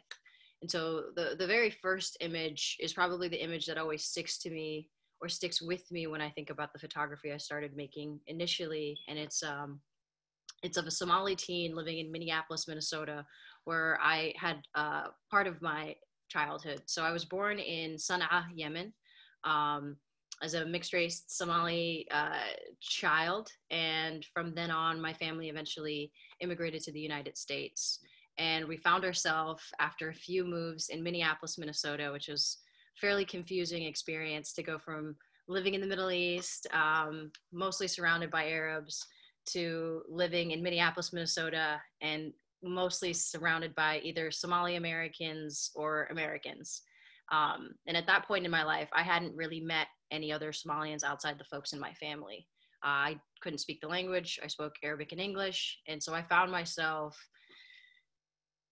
Speaker 10: And so the, the very first image is probably the image that always sticks to me or sticks with me when I think about the photography I started making initially. And it's, um, it's of a Somali teen living in Minneapolis, Minnesota, where I had uh, part of my childhood. So I was born in Sana'a, Yemen, um, as a mixed race Somali uh, child. And from then on, my family eventually immigrated to the United States and we found ourselves after a few moves in Minneapolis, Minnesota, which was fairly confusing experience to go from living in the Middle East, um, mostly surrounded by Arabs, to living in Minneapolis, Minnesota, and mostly surrounded by either Somali Americans or Americans. Um, and at that point in my life, I hadn't really met any other Somalians outside the folks in my family. Uh, I couldn't speak the language. I spoke Arabic and English. And so I found myself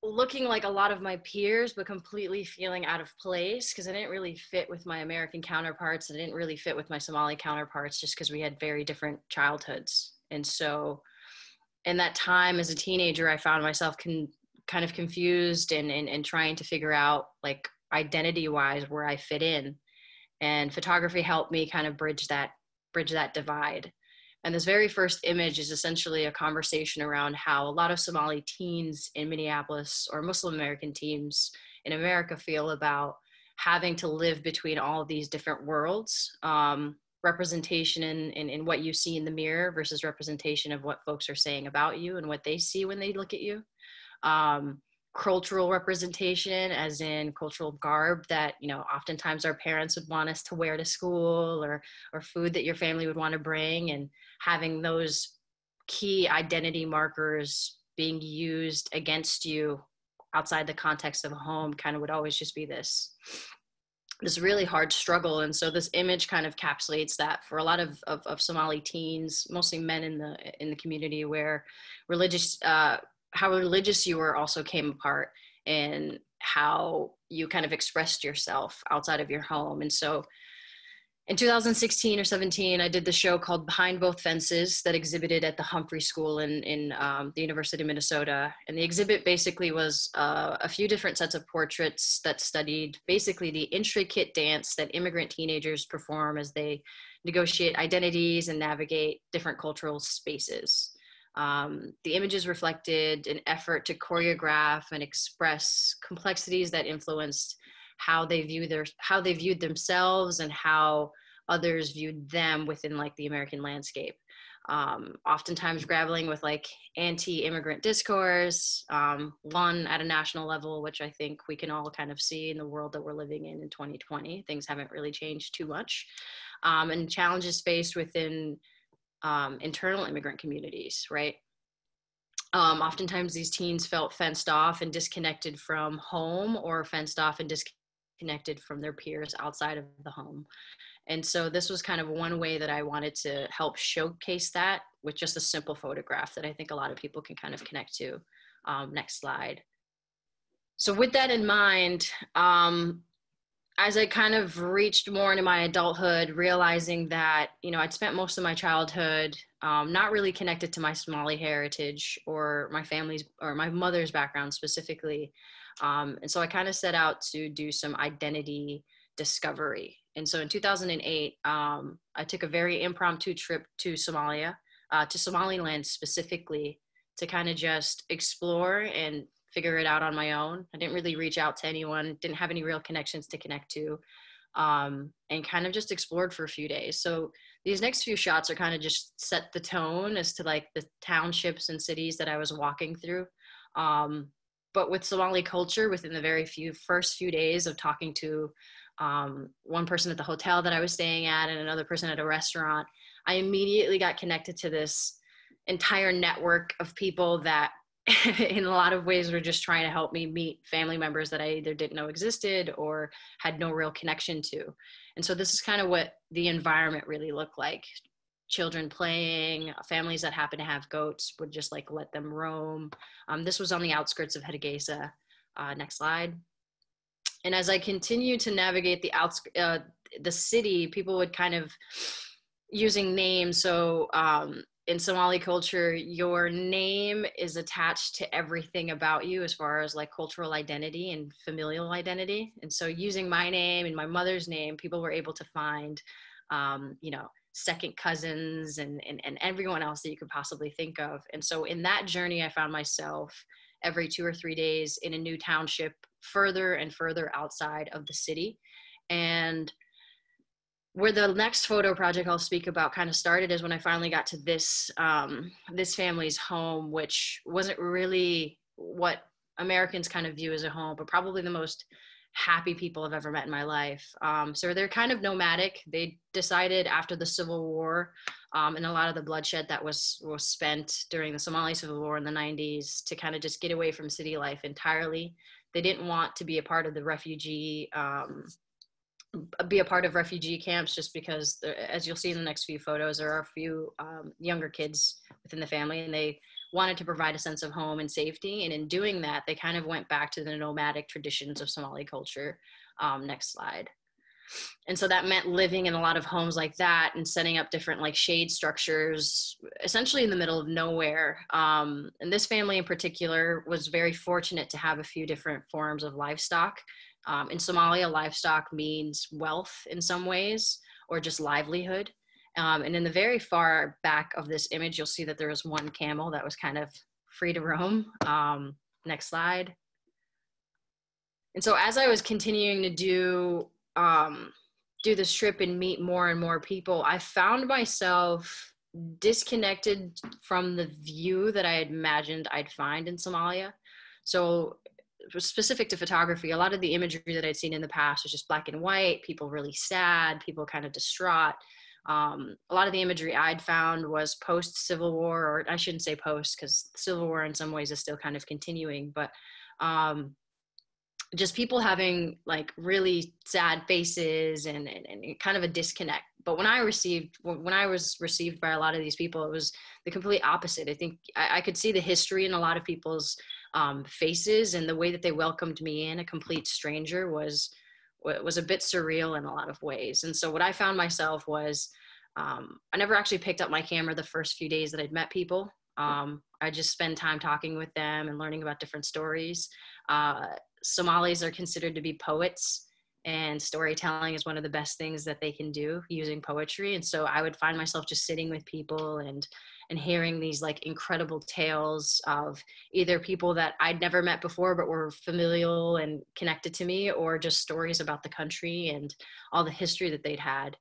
Speaker 10: looking like a lot of my peers, but completely feeling out of place because I didn't really fit with my American counterparts. I didn't really fit with my Somali counterparts just because we had very different childhoods. And so, in that time as a teenager, I found myself con- kind of confused and, and, and trying to figure out, like, identity wise, where I fit in. And photography helped me kind of bridge that bridge that divide. And this very first image is essentially a conversation around how a lot of Somali teens in Minneapolis or Muslim American teens in America feel about having to live between all of these different worlds. Um, representation in, in, in what you see in the mirror versus representation of what folks are saying about you and what they see when they look at you. Um, cultural representation as in cultural garb that you know oftentimes our parents would want us to wear to school or or food that your family would want to bring and having those key identity markers being used against you outside the context of home kind of would always just be this this really hard struggle and so this image kind of encapsulates that for a lot of, of, of somali teens mostly men in the in the community where religious uh, how religious you were also came apart and how you kind of expressed yourself outside of your home. And so in 2016 or 17, I did the show called Behind Both Fences that exhibited at the Humphrey School in, in um, the University of Minnesota. And the exhibit basically was uh, a few different sets of portraits that studied basically the intricate dance that immigrant teenagers perform as they negotiate identities and navigate different cultural spaces. Um, the images reflected an effort to choreograph and express complexities that influenced how they view their how they viewed themselves and how others viewed them within like the American landscape. Um, oftentimes grappling with like anti-immigrant discourse, um, one at a national level, which I think we can all kind of see in the world that we're living in in 2020. Things haven't really changed too much, um, and challenges faced within um, internal immigrant communities, right? Um, oftentimes these teens felt fenced off and disconnected from home or fenced off and disconnected from their peers outside of the home. And so this was kind of one way that I wanted to help showcase that with just a simple photograph that I think a lot of people can kind of connect to. Um, next slide. So with that in mind, um, as I kind of reached more into my adulthood, realizing that, you know, I'd spent most of my childhood um, not really connected to my Somali heritage or my family's or my mother's background specifically. Um, and so I kind of set out to do some identity discovery. And so in 2008, um, I took a very impromptu trip to Somalia, uh, to Somaliland specifically, to kind of just explore and figure it out on my own. I didn't really reach out to anyone, didn't have any real connections to connect to, um, and kind of just explored for a few days. So these next few shots are kind of just set the tone as to like the townships and cities that I was walking through. Um, but with Somali culture, within the very few first few days of talking to um, one person at the hotel that I was staying at and another person at a restaurant, I immediately got connected to this entire network of people that in a lot of ways were just trying to help me meet family members that I either didn't know existed or had no real connection to. And so this is kind of what the environment really looked like. Children playing, families that happen to have goats would just like let them roam. Um, this was on the outskirts of Hargeisa. Uh, next slide. And as I continued to navigate the outs, uh, the city, people would kind of using names. So um, in Somali culture, your name is attached to everything about you as far as like cultural identity and familial identity. And so, using my name and my mother's name, people were able to find, um, you know, second cousins and, and, and everyone else that you could possibly think of. And so, in that journey, I found myself every two or three days in a new township further and further outside of the city. And where the next photo project I'll speak about kind of started is when I finally got to this um, this family's home, which wasn't really what Americans kind of view as a home, but probably the most happy people I've ever met in my life. Um, so they're kind of nomadic. They decided after the Civil War um, and a lot of the bloodshed that was was spent during the Somali Civil War in the 90s to kind of just get away from city life entirely. They didn't want to be a part of the refugee um, be a part of refugee camps just because as you'll see in the next few photos there are a few um, younger kids within the family and they wanted to provide a sense of home and safety. And in doing that, they kind of went back to the nomadic traditions of Somali culture. Um, next slide. And so that meant living in a lot of homes like that and setting up different like shade structures, essentially in the middle of nowhere. Um, and this family in particular was very fortunate to have a few different forms of livestock. Um, in Somalia, livestock means wealth in some ways or just livelihood. Um, and in the very far back of this image, you'll see that there was one camel that was kind of free to roam. Um, next slide. And so as I was continuing to do um, do this trip and meet more and more people, I found myself disconnected from the view that I had imagined I'd find in Somalia. So specific to photography, a lot of the imagery that I'd seen in the past was just black and white, people really sad, people kind of distraught um, a lot of the imagery I'd found was post Civil War, or I shouldn't say post because Civil War in some ways is still kind of continuing, but um, just people having like really sad faces and, and, and, kind of a disconnect. But when I received, when I was received by a lot of these people, it was the complete opposite. I think I, I could see the history in a lot of people's um, faces and the way that they welcomed me in, a complete stranger, was was a bit surreal in a lot of ways. And so what I found myself was um, I never actually picked up my camera the first few days that I'd met people. Um, I just spend time talking with them and learning about different stories. Uh, Somalis are considered to be poets, and storytelling is one of the best things that they can do using poetry. And so I would find myself just sitting with people and and hearing these like incredible tales of either people that I'd never met before but were familial and connected to me or just stories about the country and all the history that they'd had.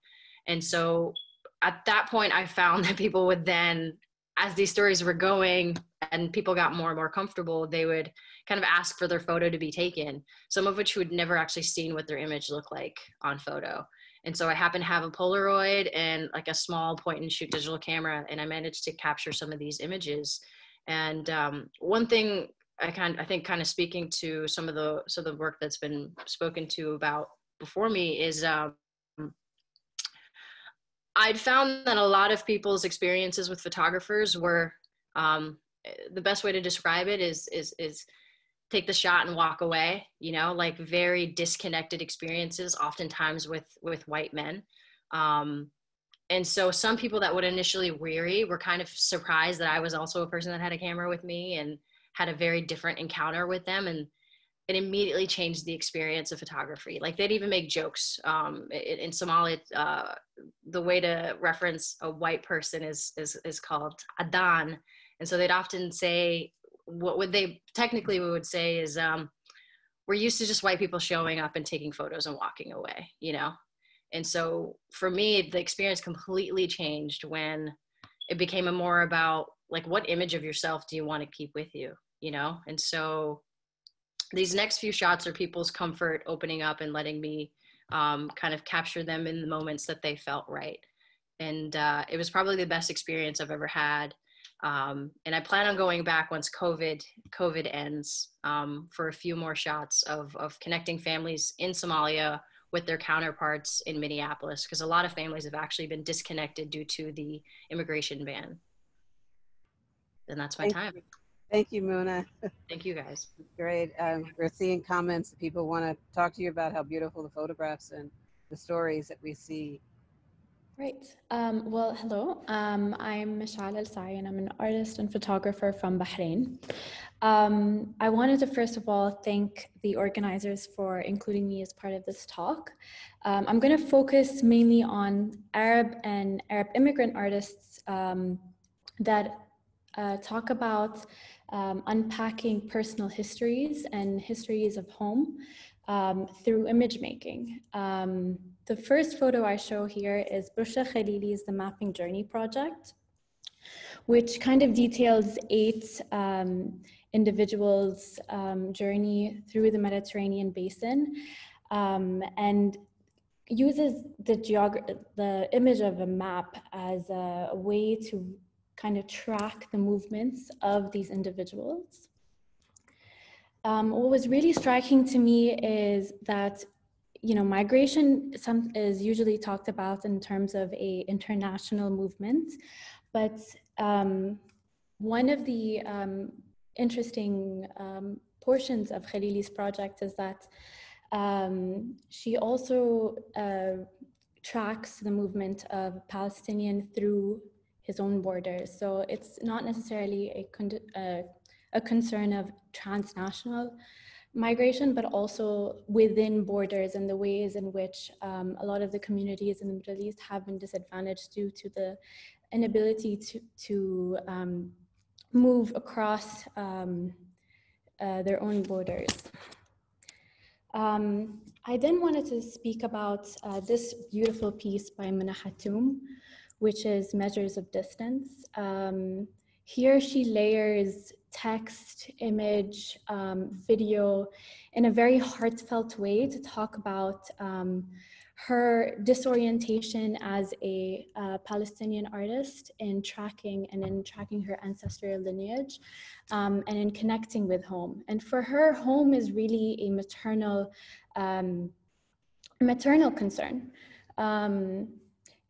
Speaker 10: And so at that point I found that people would then as these stories were going and people got more and more comfortable, they would kind of ask for their photo to be taken, some of which would never actually seen what their image looked like on photo. And so I happened to have a Polaroid and like a small point and shoot digital camera, and I managed to capture some of these images. And um, one thing I kind, I think, kind of speaking to some of the some of the work that's been spoken to about before me is um, I'd found that a lot of people's experiences with photographers were um, the best way to describe it is is is take the shot and walk away you know like very disconnected experiences oftentimes with with white men. Um, and so some people that would initially weary were kind of surprised that i was also a person that had a camera with me and had a very different encounter with them. And it immediately changed the experience of photography. Like they'd even make jokes um, in, in somalia uh, the way to reference a white person is is, is called adan and so they'd often say what would they technically we would say is um, we're used to just white people showing up and taking photos and walking away, you know? And so for me, the experience completely changed when it became a more about like what image of yourself do you want to keep with you, you know? And so these next few shots are people's comfort opening up and letting me um, kind of capture them in the moments that they felt right. And uh, it was probably the best experience I've ever had. Um, and I plan on going back once COVID COVID ends um, for a few more shots of of connecting families in Somalia with their counterparts in Minneapolis because a lot of families have actually been disconnected due to the immigration ban. And that's my
Speaker 3: Thank
Speaker 10: time.
Speaker 3: You. Thank you, Muna.
Speaker 10: Thank you, guys.
Speaker 3: Great. Um, we're seeing comments. People want to talk to you about how beautiful the photographs and the stories that we see
Speaker 11: Great. Um, well, hello. Um, I'm Mishal El Sai, and I'm an artist and photographer from Bahrain. Um, I wanted to first of all thank the organizers for including me as part of this talk. Um, I'm going to focus mainly on Arab and Arab immigrant artists um, that uh, talk about um, unpacking personal histories and histories of home through image making. The first photo I show here is Bouchra Khalili's The Mapping Journey project, which kind of details eight, um, individuals' um, journey through the Mediterranean basin um, and uses the the image of a map as a, a way to kind of track the movements of these individuals. Um, what was really striking to me is that you know migration some, is usually talked about in terms of a international movement, but um, one of the um, interesting um, portions of Khalili's project is that um, she also uh, tracks the movement of Palestinian through his own borders. So it's not necessarily a, con- uh, a concern of transnational migration, but also within borders and the ways in which um, a lot of the communities in the Middle East have been disadvantaged due to the inability to, to um, move across um, uh, their own borders. Um, I then wanted to speak about uh, this beautiful piece by Mona Hatoum, which is Measures of Distance. Um, here she layers text, image, um, video in a very heartfelt way to talk about um, her disorientation as a uh, Palestinian artist in tracking and in tracking her ancestral lineage um, and in connecting with home. And for her, home is really a maternal, um, maternal concern. Um,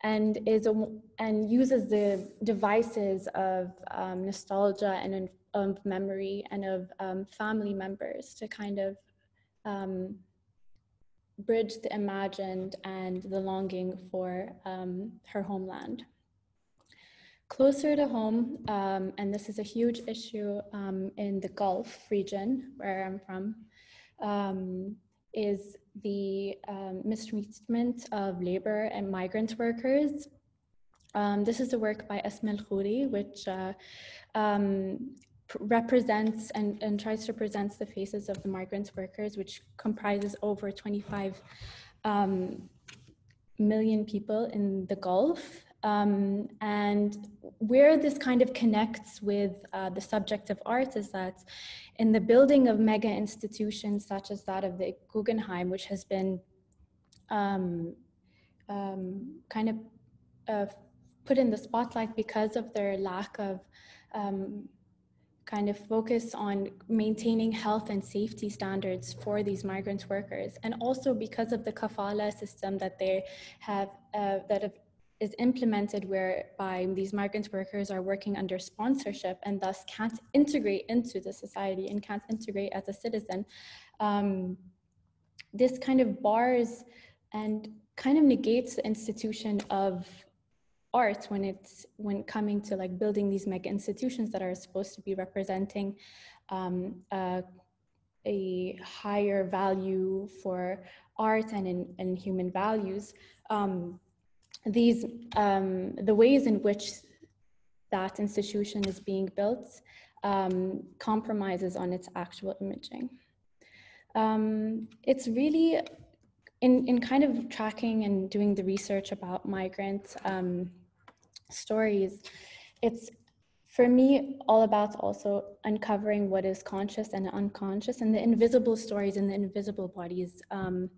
Speaker 11: and is a, and uses the devices of um, nostalgia and of memory and of um, family members to kind of um, bridge the imagined and the longing for um, her homeland. Closer to home, um, and this is a huge issue um, in the Gulf region where I'm from, um, is the um, mistreatment of labor and migrant workers. Um, this is a work by Asma Al-Khouri, which uh, represents and, and tries to present the faces of the migrant workers, which comprises over 25 um, million people in the Gulf. Um, and where this kind of connects with uh, the subject of art is that in the building of mega institutions such as that of the Guggenheim, which has been um, um kind of uh, put in the spotlight because of their lack of um, kind of focus on maintaining health and safety standards for these migrant workers. And also because of the kafala system that they have uh, that have, is implemented whereby these migrant workers are working under sponsorship and thus can't integrate into the society and can't integrate as a citizen um, this kind of bars and kind of negates the institution of art when it's when coming to like building these mega institutions that are supposed to be representing um, a higher value for art and in, in human values um, these um, the ways in which that institution is being built um, compromises on its actual imaging. Um, it's really in, in kind of tracking and doing the research about migrants um, stories, it's for me all about also uncovering what is conscious and unconscious and the invisible stories and the invisible bodies um,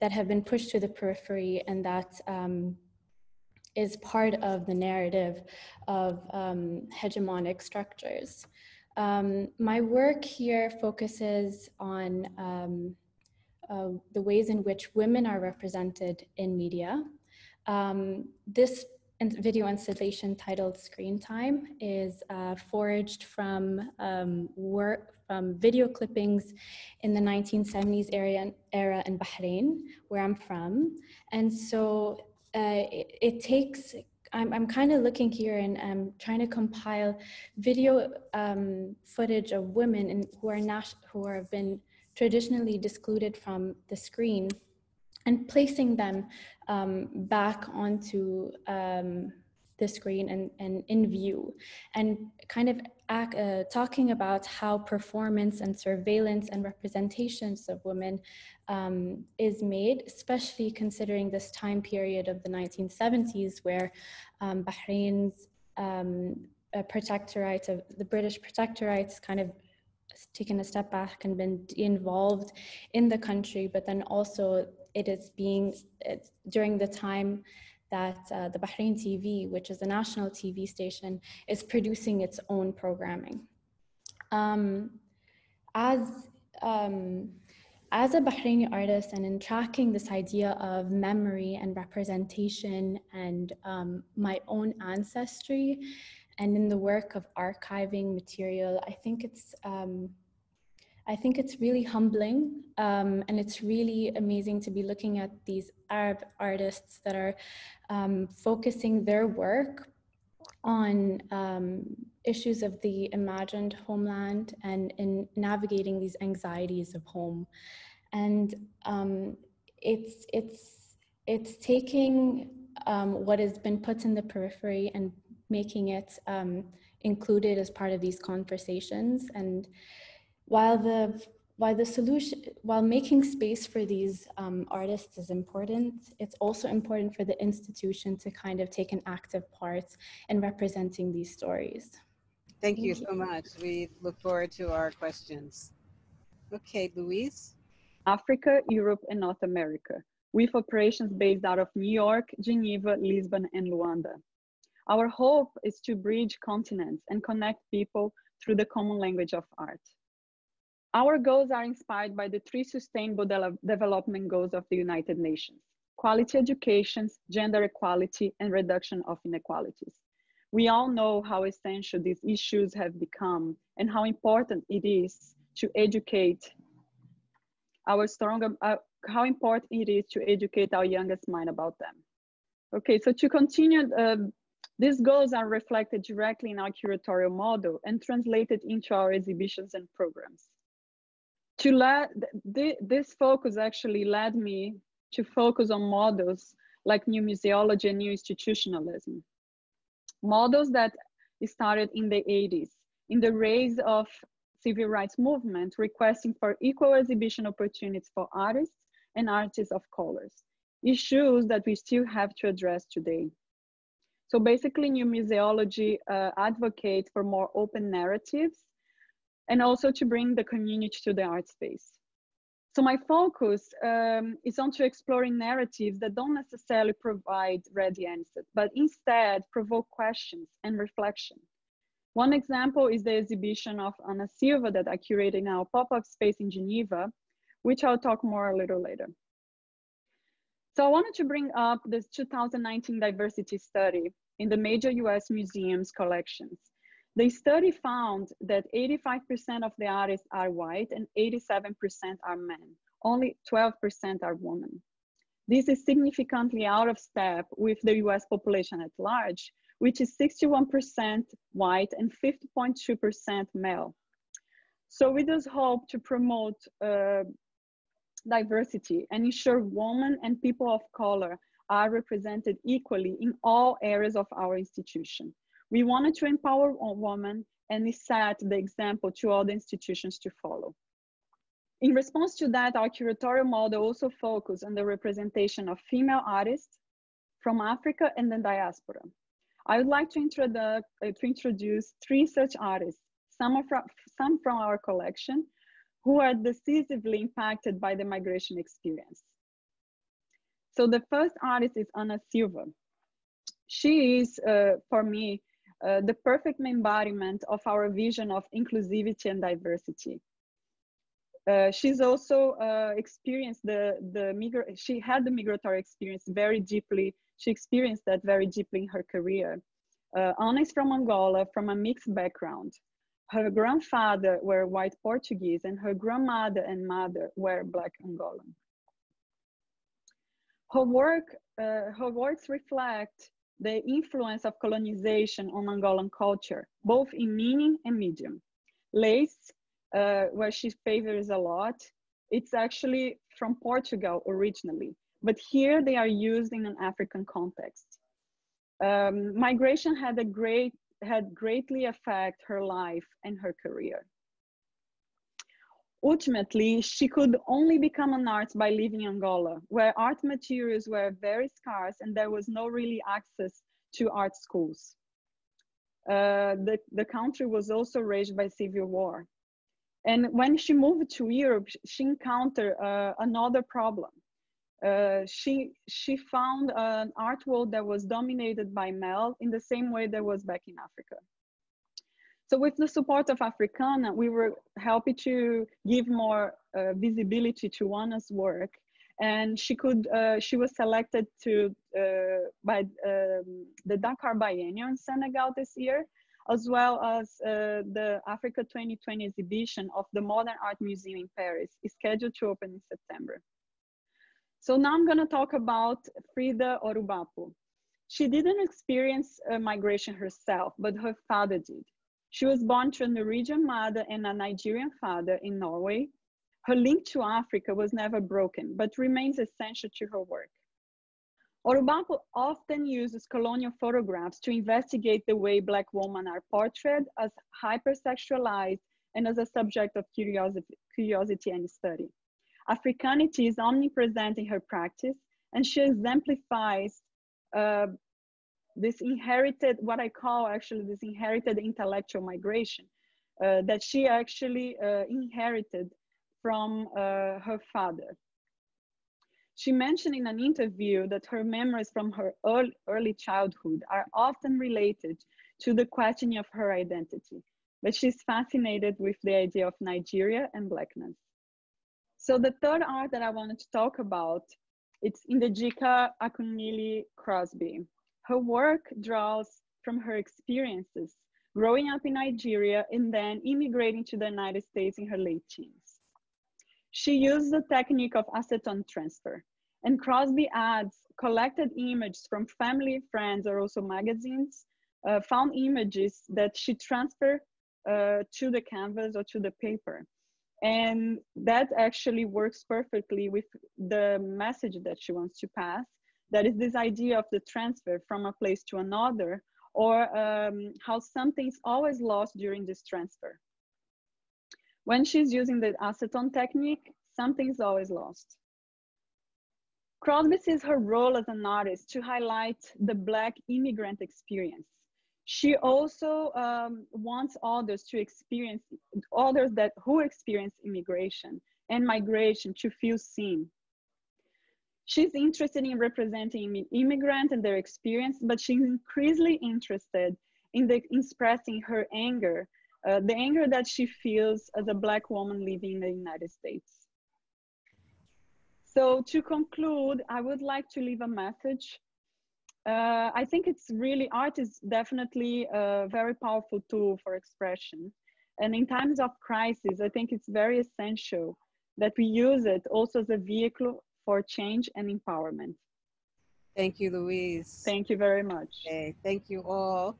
Speaker 11: that have been pushed to the periphery and that um, is part of the narrative of um, hegemonic structures. Um, my work here focuses on um, uh, the ways in which women are represented in media. Um, this video installation titled Screen Time is uh, foraged from um, work from video clippings in the 1970s era, era in Bahrain, where I'm from. And so uh, it, it, takes, I'm, I'm kind of looking here and I'm trying to compile video um, footage of women in, who are not, who have been traditionally excluded from the screen and placing them um, back onto um, the screen and, and in view and kind of act, uh, talking about how performance and surveillance and representations of women um, is made, especially considering this time period of the 1970s where um, Bahrain's um, protectorate of the British protectorate kind of taken a step back and been involved in the country, but then also it is being during the time that uh, the Bahrain TV, which is a national TV station, is producing its own programming. Um, as um, as a Bahraini artist and in tracking this idea of memory and representation and um, my own ancestry and in the work of archiving material, I think it's um, I think it's really humbling um, and it's really amazing to be looking at these Arab artists that are um, focusing their work on um, issues of the imagined homeland and in navigating these anxieties of home. And um, it's, it's, it's taking um, what has been put in the periphery and making it um, included as part of these conversations. And while the while the solution, while making space for these um, artists is important, it's also important for the institution to kind of take an active part in representing these stories.
Speaker 3: Thank, Thank you, you so much. We look forward to our questions. Okay, Louise.
Speaker 12: Africa, Europe, and North America, with operations based out of New York, Geneva, Lisbon, and Luanda. Our hope is to bridge continents and connect people through the common language of art. Our goals are inspired by the three sustainable de development goals of the United Nations, quality education, gender equality, and reduction of inequalities. We all know how essential these issues have become and how important it is to educate our stronger, uh, how important it is to educate our youngest mind about them. Okay, so to continue, uh, these goals are reflected directly in our curatorial model and translated into our exhibitions and programs to let th this focus actually led me to focus on models like new museology and new institutionalism. Models that started in the 80s in the rise of civil rights movement requesting for equal exhibition opportunities for artists and artists of colors, issues that we still have to address today. So basically new museology uh, advocates for more open narratives and also to bring the community to the art space. So my focus um, is on to exploring narratives that don't necessarily provide ready answers, but instead provoke questions and reflection. One example is the exhibition of Ana Silva that I curated in our pop-up space in Geneva, which I'll talk more a little later. So I wanted to bring up this 2019 diversity study in the major US museums collections the study found that 85% of the artists are white and 87% are men. Only 12% are women. This is significantly out of step with the US population at large, which is 61% white and 50.2% male. So we just hope to promote uh, diversity and ensure women and people of color are represented equally in all areas of our institution. We wanted to empower women and we set the example to other institutions to follow. In response to that, our curatorial model also focused on the representation of female artists from Africa and the diaspora. I would like to, uh, to introduce three such artists, some, from, some from our collection, who are decisively impacted by the migration experience. So the first artist is Ana Silva. She is, uh, for me, uh, the perfect embodiment of our vision of inclusivity and diversity. Uh, she's also uh, experienced the, the migra she had the migratory experience very deeply. She experienced that very deeply in her career. Uh, Ana is from Angola, from a mixed background. Her grandfather were white Portuguese and her grandmother and mother were black Angolan. Her work, uh, her works reflect the influence of colonization on Angolan culture, both in meaning and medium. Lace, uh, where she favors a lot, it's actually from Portugal originally, but here they are used in an African context. Um, migration had a great had greatly affect her life and her career. Ultimately, she could only become an artist by living in Angola, where art materials were very scarce and there was no really access to art schools. Uh, the, the country was also raged by civil war. And when she moved to Europe, she encountered uh, another problem. Uh, she she found an art world that was dominated by male in the same way there was back in Africa. So with the support of Africana, we were happy to give more uh, visibility to Ana's work. And she could, uh, she was selected to uh, by um, the Dakar Biennial in Senegal this year, as well as uh, the Africa 2020 exhibition of the Modern Art Museum in Paris is scheduled to open in September. So now I'm gonna talk about Frida Orupabo. She didn't experience migration herself, but her father did. She was born to a Norwegian mother and a Nigerian father in Norway. Her link to Africa was never broken, but remains essential to her work. Orupabo often uses colonial photographs to investigate the way Black women are portrayed as hypersexualized and as a subject of curiosity, curiosity and study. Africanity is omnipresent in her practice, and she exemplifies uh, this inherited, what I call actually this inherited intellectual migration uh, that she actually uh, inherited from uh, her father. She mentioned in an interview that her memories from her early, early childhood are often related to the questioning of her identity, but she's fascinated with the idea of Nigeria and Blackness. So the third art that I wanted to talk about, it's Njideka Akunyili Crosby. Her work draws from her experiences growing up in Nigeria and then immigrating to the United States in her late teens. She used the technique of acetone transfer, and Crosby adds collected images from family, friends, or also magazines, uh, found images that she transferred uh, to the canvas or to the paper. And that actually works perfectly with the message that she wants to pass that is this idea of the transfer from a place to another or um, how something's always lost during this transfer. When she's using the acetone technique, something's always lost. Crosby sees her role as an artist to highlight the Black immigrant experience. She also um, wants others to experience, others that who experience immigration and migration to feel seen, she's interested in representing immigrants and their experience, but she's increasingly interested in the, expressing her anger, uh, the anger that she feels as a Black woman living in the United States. So to conclude, I would like to leave a message. Uh, I think it's really, art is definitely a very powerful tool for expression. And in times of crisis, I think it's very essential that we use it also as a vehicle for change and empowerment.
Speaker 3: Thank you, Louise.
Speaker 12: Thank you very much.
Speaker 3: Okay, thank you all.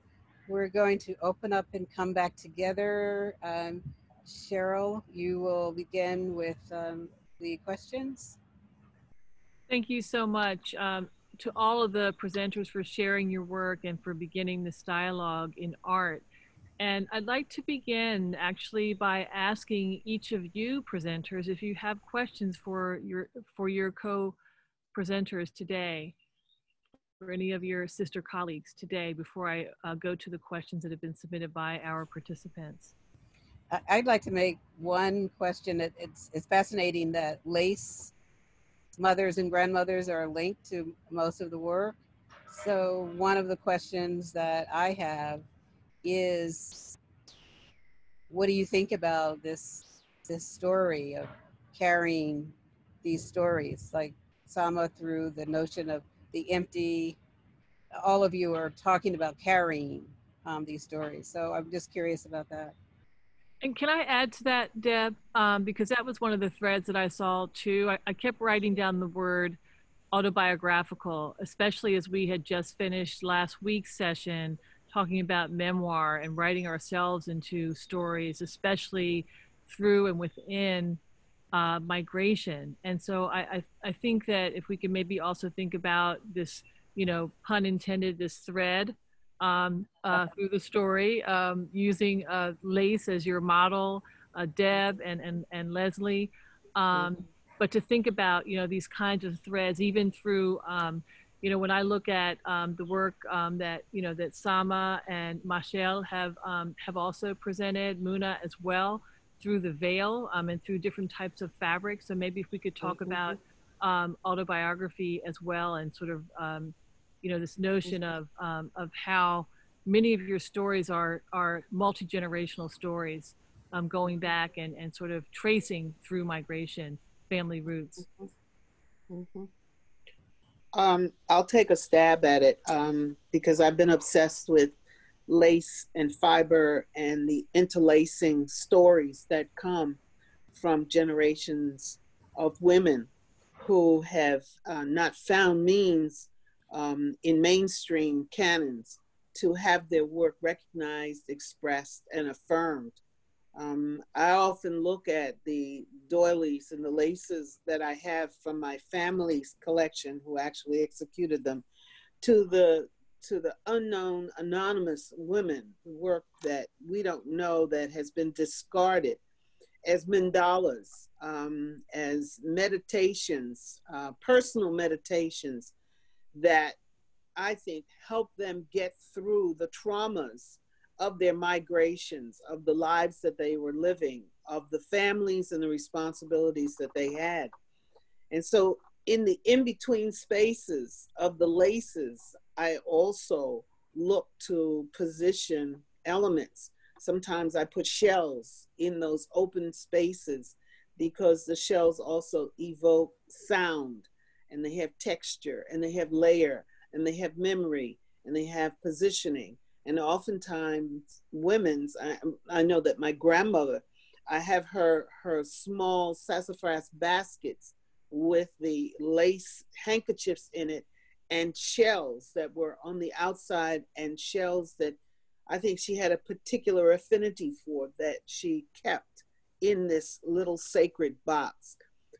Speaker 3: We're going to open up and come back together. Um, Cheryl, you will begin with um, the questions.
Speaker 7: Thank you so much um, to all of the presenters for sharing your work and for beginning this dialogue in art. And I'd like to begin actually by asking each of you presenters if you have questions for your for your co-presenters today, or any of your sister colleagues today before I uh, go to the questions that have been submitted by our participants.
Speaker 3: I'd like to make one question. It's, it's fascinating that lace mothers and grandmothers are linked to most of the work. So one of the questions that I have is what do you think about this this story of carrying these stories like sama through the notion of the empty all of you are talking about carrying um, these stories so i'm just curious about that
Speaker 7: and can I add to that, Deb? Um, because that was one of the threads that I saw too. I, I, kept writing down the word autobiographical, especially as we had just finished last week's session talking about memoir and writing ourselves into stories, especially through and within uh, migration. And so I, I, I think that if we can maybe also think about this, you know, pun intended, this thread um, uh, through the story, um, using uh, Lace as your model, uh, Deb and, and, and Leslie. Um, but to think about, you know, these kinds of threads, even through um, you know, when I look at um, the work um, that, you know, that Sama and Machel have, um, have also presented, Muna as well, through the veil um, and through different types of fabrics. So maybe if we could talk
Speaker 2: Mm-hmm.
Speaker 7: about um, autobiography as well and sort of, um, you know, this notion of, um, of how many of your stories are, are multi-generational stories um, going back and, and sort of tracing through migration, family roots.
Speaker 4: Mhm. Um, I'll take a stab at it um, because I've been obsessed with lace and fiber and the interlacing stories that come from generations of women who have uh, not found means um, in mainstream canons to have their work recognized, expressed, and affirmed. Um, I often look at the doilies and the laces that I have from my family's collection, who actually executed them, to the to the unknown anonymous women work that we don't know that has been discarded as mandalas, um, as meditations, uh, personal meditations that I think help them get through the traumas of their migrations, of the lives that they were living, of the families and the responsibilities that they had. And so, in the in between spaces of the laces, I also look to position elements. Sometimes I put shells in those open spaces because the shells also evoke sound and they have texture and they have layer and they have memory and they have positioning and oftentimes women's I, I know that my grandmother i have her her small sassafras baskets with the lace handkerchiefs in it and shells that were on the outside and shells that i think she had a particular affinity for that she kept in this little sacred box.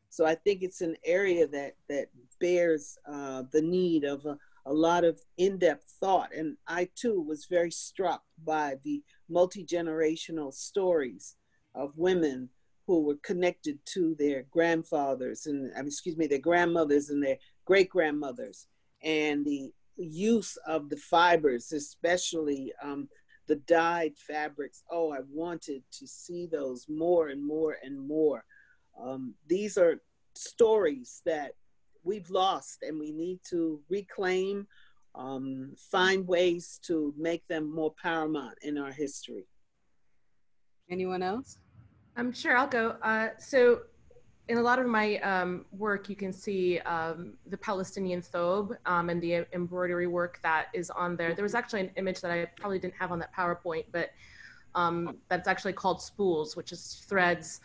Speaker 4: So i think it's an area that that bears uh, the need of a, a lot of in-depth thought and i too was very struck by the multi-generational stories of women who were connected to their grandfathers and excuse me their grandmothers and their great grandmothers and the use of the fibers especially um, the dyed fabrics. Oh i wanted to see those more and more and more. Um, these are stories that we've lost and we need to reclaim, um, find ways to make them more paramount in our history.
Speaker 3: Anyone else?
Speaker 5: I'm sure I'll go. Uh, so, in a lot of my um, work, you can see um, the Palestinian thobe um, and the embroidery work that is on there. There was actually an image that I probably didn't have on that PowerPoint, but um, that's actually called spools, which is threads.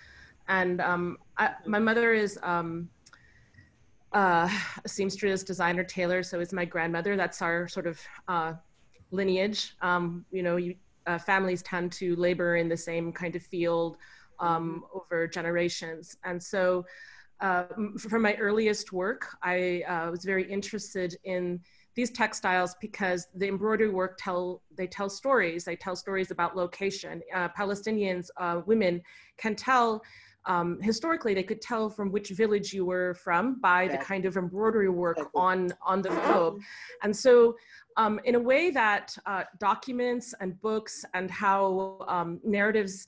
Speaker 5: And um, I, my mother is um, uh, seamstress, designer, tailor. So is my grandmother. That's our sort of uh, lineage. Um, you know, you, uh, families tend to labor in the same kind of field um, over generations. And so uh, from my earliest work, I uh, was very interested in these textiles because the embroidery work tell they tell stories. They tell stories about location. Uh, Palestinians, uh, women can tell um, historically they could tell from which village you were from by the kind of embroidery work on on the robe and so um, in a way that uh, documents and books and how um, narratives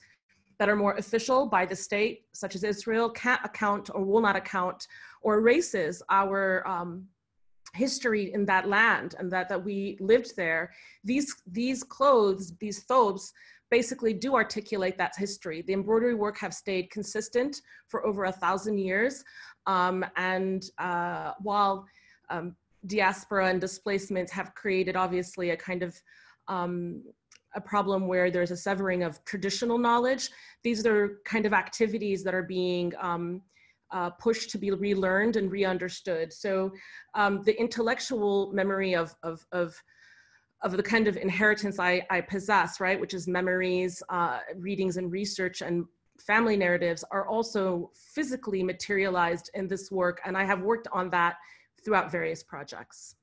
Speaker 5: that are more official by the state such as israel can't account or will not account or erases our um, history in that land and that that we lived there these these clothes these thobes basically do articulate that history. The embroidery work have stayed consistent for over a thousand years. Um, and uh, while um, diaspora and displacements have created obviously a kind of um, a problem where there's a severing of traditional knowledge, these are kind of activities that are being um, uh, pushed to be relearned and re-understood. So um, the intellectual memory of, of, of of the kind of inheritance I, I possess, right, which is memories, uh, readings, and research, and family narratives are also physically materialized in this work. And I have worked on that throughout various projects.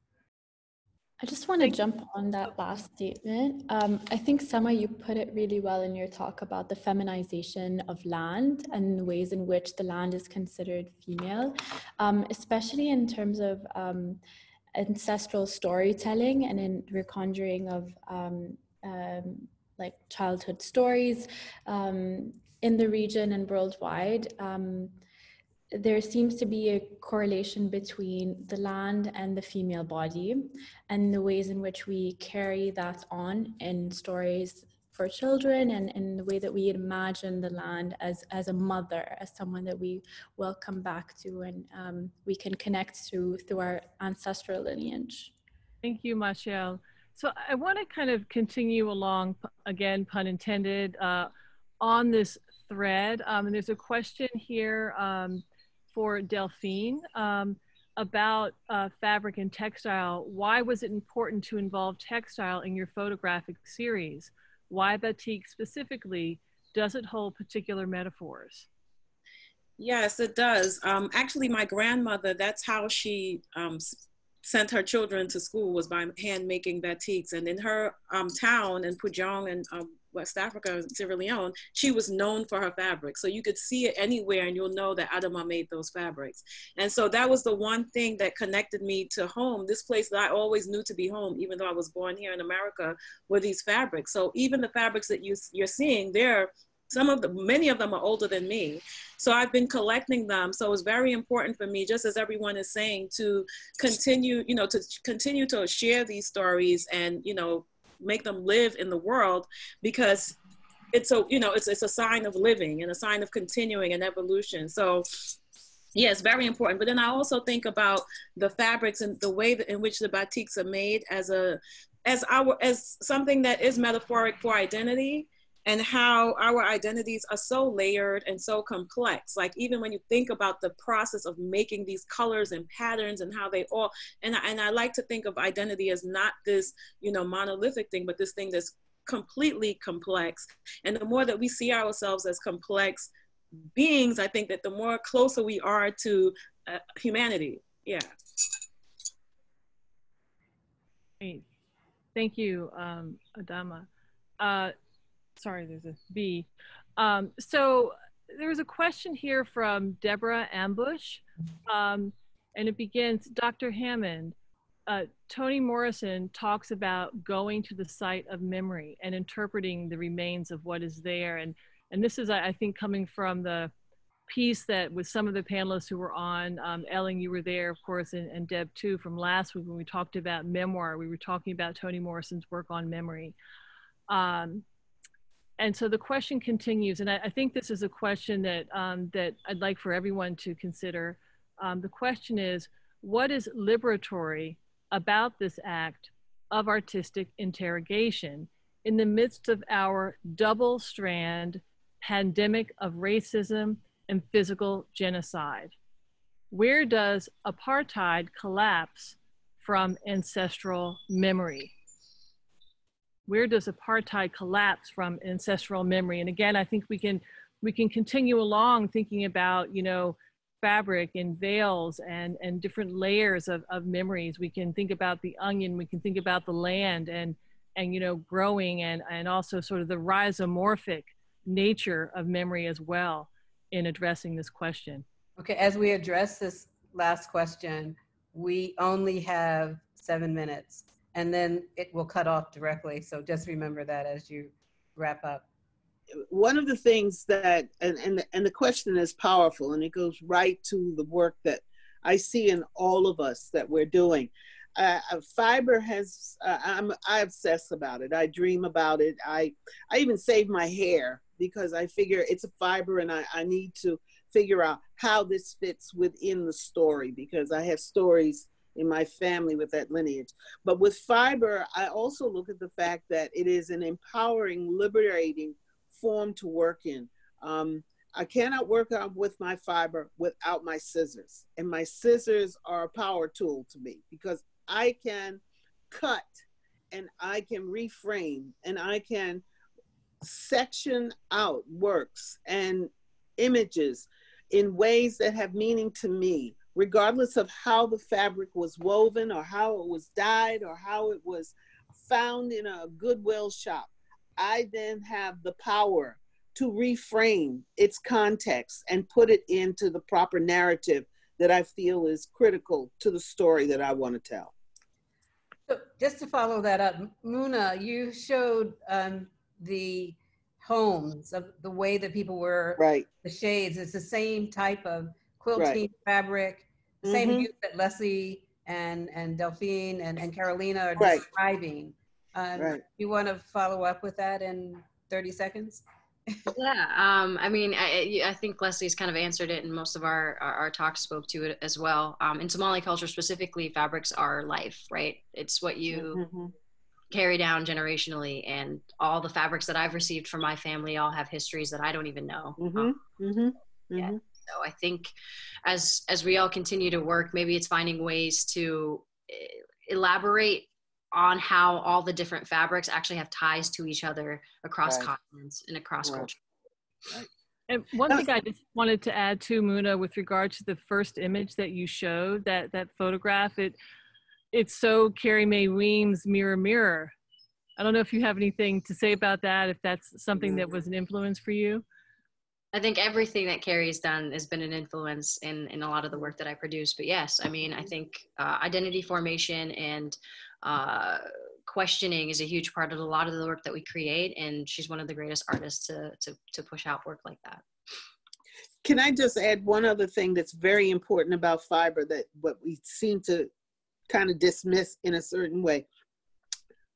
Speaker 11: I just want to jump on that last statement. Um, I think, Sama, you put it really well in your talk about the feminization of land and the ways in which the land is considered female, um, especially in terms of um, ancestral storytelling and in reconjuring of um, um, like childhood stories um, in the region and worldwide. Um, there seems to be a correlation between the land and the female body and the ways in which we carry that on in stories for children and in the way that we imagine the land as, as a mother, as someone that we welcome back to and um, we can connect to through our ancestral lineage.
Speaker 7: Thank you, Michelle. So I want to kind of continue along, again, pun intended, uh, on this thread. Um, and there's a question here um, for Delphine um, about uh, fabric and textile. Why was it important to involve textile in your photographic series? Why batik specifically? Does it hold particular metaphors?
Speaker 8: Yes, it does. Um, actually, my grandmother, that's how she um, sent her children to school was by hand making batiks. And in her um, town in Pujehun and um, West Africa, Sierra Leone, she was known for her fabrics. So you could see it anywhere and you'll know that Adama made those fabrics. And so that was the one thing that connected me to home, this place that I always knew to be home, even though I was born here in America, were these fabrics. So even the fabrics that you, you're seeing, they're some of the many of them are older than me so i've been collecting them so it's very important for me just as everyone is saying to continue you know to continue to share these stories and you know make them live in the world because it's a you know it's, it's a sign of living and a sign of continuing and evolution so yeah, it's very important. But then I also think about the fabrics and the way that, in which the batiks are made as a as our as something that is metaphoric for identity and how our identities are so layered and so complex. Like even when you think about the process of making these colors and patterns and how they all, and I, and I like to think of identity as not this, you know, monolithic thing, but this thing that's completely complex. And the more that we see ourselves as complex beings, I think that the more closer we are to uh, humanity. Yeah.
Speaker 7: Great. Thank you, um, Adama. Uh, sorry, there's a B. Um, so there's a question here from Deborah Ambush, um, and it begins, Dr. Hammond, uh, Toni Morrison talks about going to the site of memory and interpreting the remains of what is there. And, and this is, I think, coming from the piece that with some of the panelists who were on, um, Ellyn, you were there, of course, and, and Deb too, from last week when we talked about memoir. We were talking about Toni Morrison's work on memory. Um, and so the question continues, and I, I, think this is a question that, um, that I'd like for everyone to consider. Um, the question is, what is liberatory about this act of artistic interrogation in the midst of our double strand pandemic of racism and physical genocide? Where does apartheid collapse from ancestral memory? Where does apartheid collapse from ancestral memory? And again, I think we can we can continue along thinking about you know fabric and veils and and different layers of, of memories. We can think about the onion. We can think about the land and and you know growing and and also sort of the rhizomorphic nature of memory as well in addressing this question.
Speaker 3: Okay, as we address this last question, we only have seven minutes and then it will cut off directly. So just remember that as you wrap up.
Speaker 4: One of the things that, and, and, and the question is powerful and it goes right to the work that I see in all of us that we're doing. Uh, uh fiber has, uh, I'm, I obsess about it. I dream about it. I, I even save my hair because I figure it's a fiber and I, I need to figure out how this fits within the story because I have stories in my family with that lineage. But with fiber, I also look at the fact that it is an empowering, liberating form to work in. Um, I cannot work on with my fiber without my scissors. And my scissors are a power tool to me because I can cut and I can reframe and I can section out works and images in ways that have meaning to me regardless of how the fabric was woven or how it was dyed or how it was found in a Goodwill shop, I then have the power to reframe its context and put it into the proper narrative that I feel is critical to the story that I want to tell.
Speaker 3: So just to follow that up, Muna, you showed um, the homes of the way that people were
Speaker 4: right
Speaker 3: the shades it's the same type of quilting
Speaker 4: Right.
Speaker 3: fabric same
Speaker 4: Mhm.
Speaker 3: use that leslie and and delphine and, and carolina are
Speaker 4: Right.
Speaker 3: describing um,
Speaker 4: Right.
Speaker 3: you want to follow up with that in 30 seconds
Speaker 10: yeah um, i mean I, I think leslie's kind of answered it and most of our, our, our talks spoke to it as well um, in somali culture specifically fabrics are life right it's what you
Speaker 4: Mhm.
Speaker 10: carry down generationally and all the fabrics that i've received from my family all have histories that i don't even know
Speaker 4: Mhm. Mhm.
Speaker 10: Yeah. So i think as as we all continue to work maybe it's finding ways to eh, elaborate on how all the different fabrics actually have ties to each other across
Speaker 4: Right.
Speaker 10: continents and across
Speaker 4: Right.
Speaker 10: culture
Speaker 7: And one thing I just wanted to add to Muna with regard to the first image that you showed, that that photograph, it it's so Carrie Mae Weems mirror mirror. I don't know if you have anything to say about that, if that's something that was an influence for you.
Speaker 10: I think everything that Carrie's done has been an influence in, in a lot of the work that I produce. But yes, I mean, I think uh, identity formation and uh, questioning is a huge part of a lot of the work that we create. And she's one of the greatest artists to, to, to push out work like that.
Speaker 4: Can I just add one other thing that's very important about fiber that what we seem to kind of dismiss in a certain way?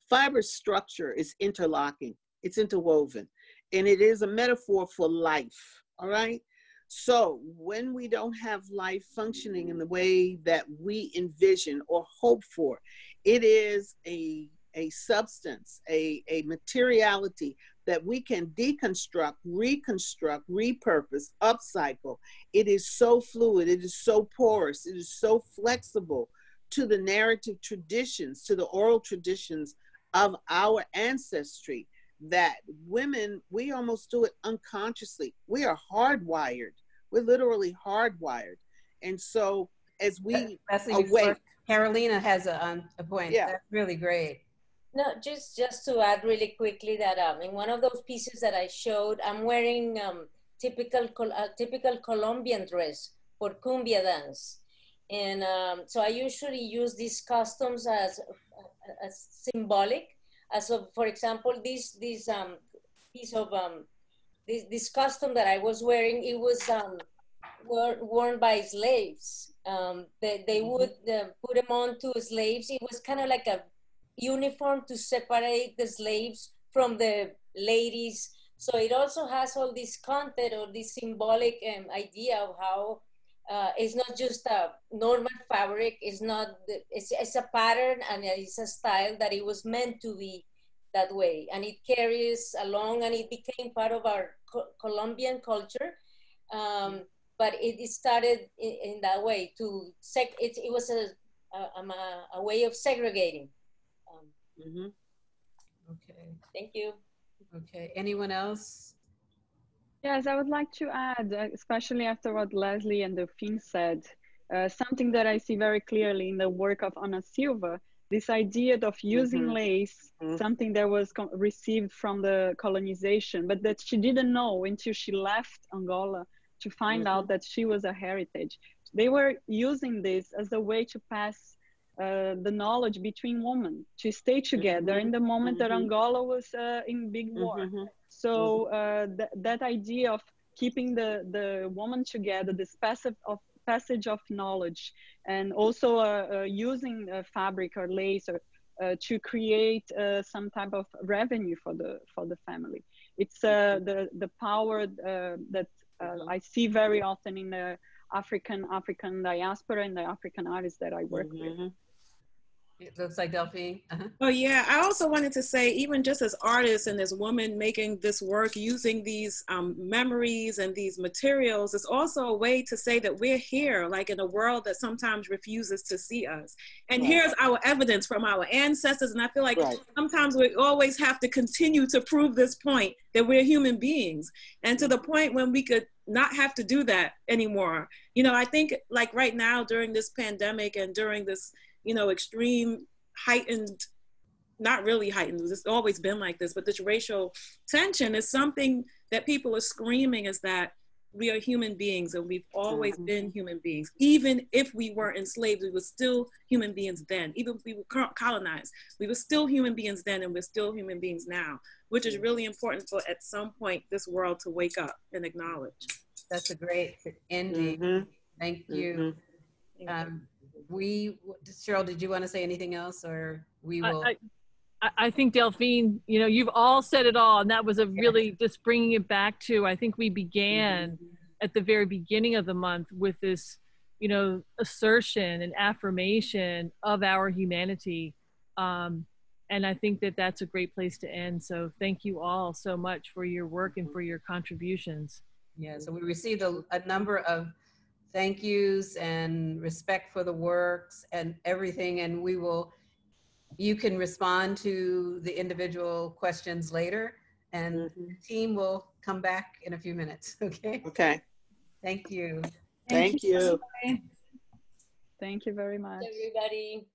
Speaker 4: Fiber structure is interlocking, it's interwoven, and it is a metaphor for life. All right. So when we don't have life functioning in the way that we envision or hope for, it is a a substance, a, a materiality that we can deconstruct, reconstruct, repurpose, upcycle. It is so fluid, it is so porous, it is so flexible to the narrative traditions, to the oral traditions of our ancestry that women, we almost do it unconsciously. We are hardwired. We're literally hardwired. And so as we
Speaker 3: Leslie, before
Speaker 4: awake,
Speaker 3: carolina has a, um, a point
Speaker 4: Yeah.
Speaker 3: that's really great
Speaker 9: No, just just to add really quickly that um, in one of those pieces that I showed, I'm wearing um, typical Col- a typical Colombian dress for cumbia dance, and um, so I usually use these customs as as symbolic. As of, for example, this this um, piece of um, this this custom that I was wearing, it was um, wor- worn by slaves. Um, they they would uh, put them on to slaves. It was kind of like a uniform to separate the slaves from the ladies. So it also has all this content or this symbolic um, idea of how uh, it's not just a normal fabric. It's not. It's, it's a pattern and it's a style that it was meant to be that way, and it carries along, and it became part of our Co- Colombian culture. Um, but it, it started in, in that way to sec. It, it was a a, um, a a way of segregating. Um,
Speaker 4: Mhm.
Speaker 3: okay
Speaker 9: thank you.
Speaker 3: okay anyone else
Speaker 12: Yes, I would like to add, uh, especially after what Leslie and Delphine said, uh, something that I see very clearly in the work of Ana Silva, this idea of using
Speaker 4: Mhm.
Speaker 12: lace,
Speaker 4: Mhm.
Speaker 12: something that was co- received from the colonization, but that she didn't know until she left Angola to find out that she was a heritage. They were using this as a way to pass uh, the knowledge between women to stay together in the moment that
Speaker 4: Mhm.
Speaker 12: Angola was uh, in big war.
Speaker 4: Mhm.
Speaker 12: So uh, th- that idea of keeping the, the woman together, this passive of passage of knowledge, and also uh, uh, using fabric or lace or, uh, to create uh, some type of revenue for the for the family. It's uh, the the power uh, that uh, I see very often in the African African diaspora and the African artists that I work with.
Speaker 3: It looks like delphine uh-huh.
Speaker 8: Oh yeah, I also wanted to say, even just as artists and as women making this work, using these um, memories and these materials, it's also a way to say that we're here, like in a world that sometimes refuses to see us. And
Speaker 4: Right.
Speaker 8: here's our evidence from our ancestors. And I feel like
Speaker 4: Right.
Speaker 8: sometimes we always have to continue to prove this point that we're human beings, and to the point when we could not have to do that anymore. You know, I think like right now during this pandemic and during this you know, extreme heightened, not really heightened, it's always been like this, but this racial tension is something that people are screaming is that we are human beings and we've always been human beings. Even if we were enslaved, we were still human beings then. Even if we were colonized, we were still human beings then and we're still human beings now, which is really important for at some point this world to wake up and acknowledge.
Speaker 3: That's a great ending.
Speaker 4: Mhm.
Speaker 3: Thank you. Um, we, Cheryl, did you want to say anything else or we will?
Speaker 7: I, I, I think Delphine, you know, you've all said it all, and that was a really just bringing it back to. I think we began at the very beginning of the month with this, you know, assertion and affirmation of our humanity, um, and I think that that's a great place to end. So thank you all so much for your work and for your contributions.
Speaker 3: Yeah, so we received a, a number of thank yous and respect for the works and everything, and we will, you can respond to the individual questions later, and the mm-hmm. team will come back in a few minutes, okay?
Speaker 4: Okay.
Speaker 3: Thank you.
Speaker 4: Thank you.
Speaker 12: Thank you very much.
Speaker 9: Everybody.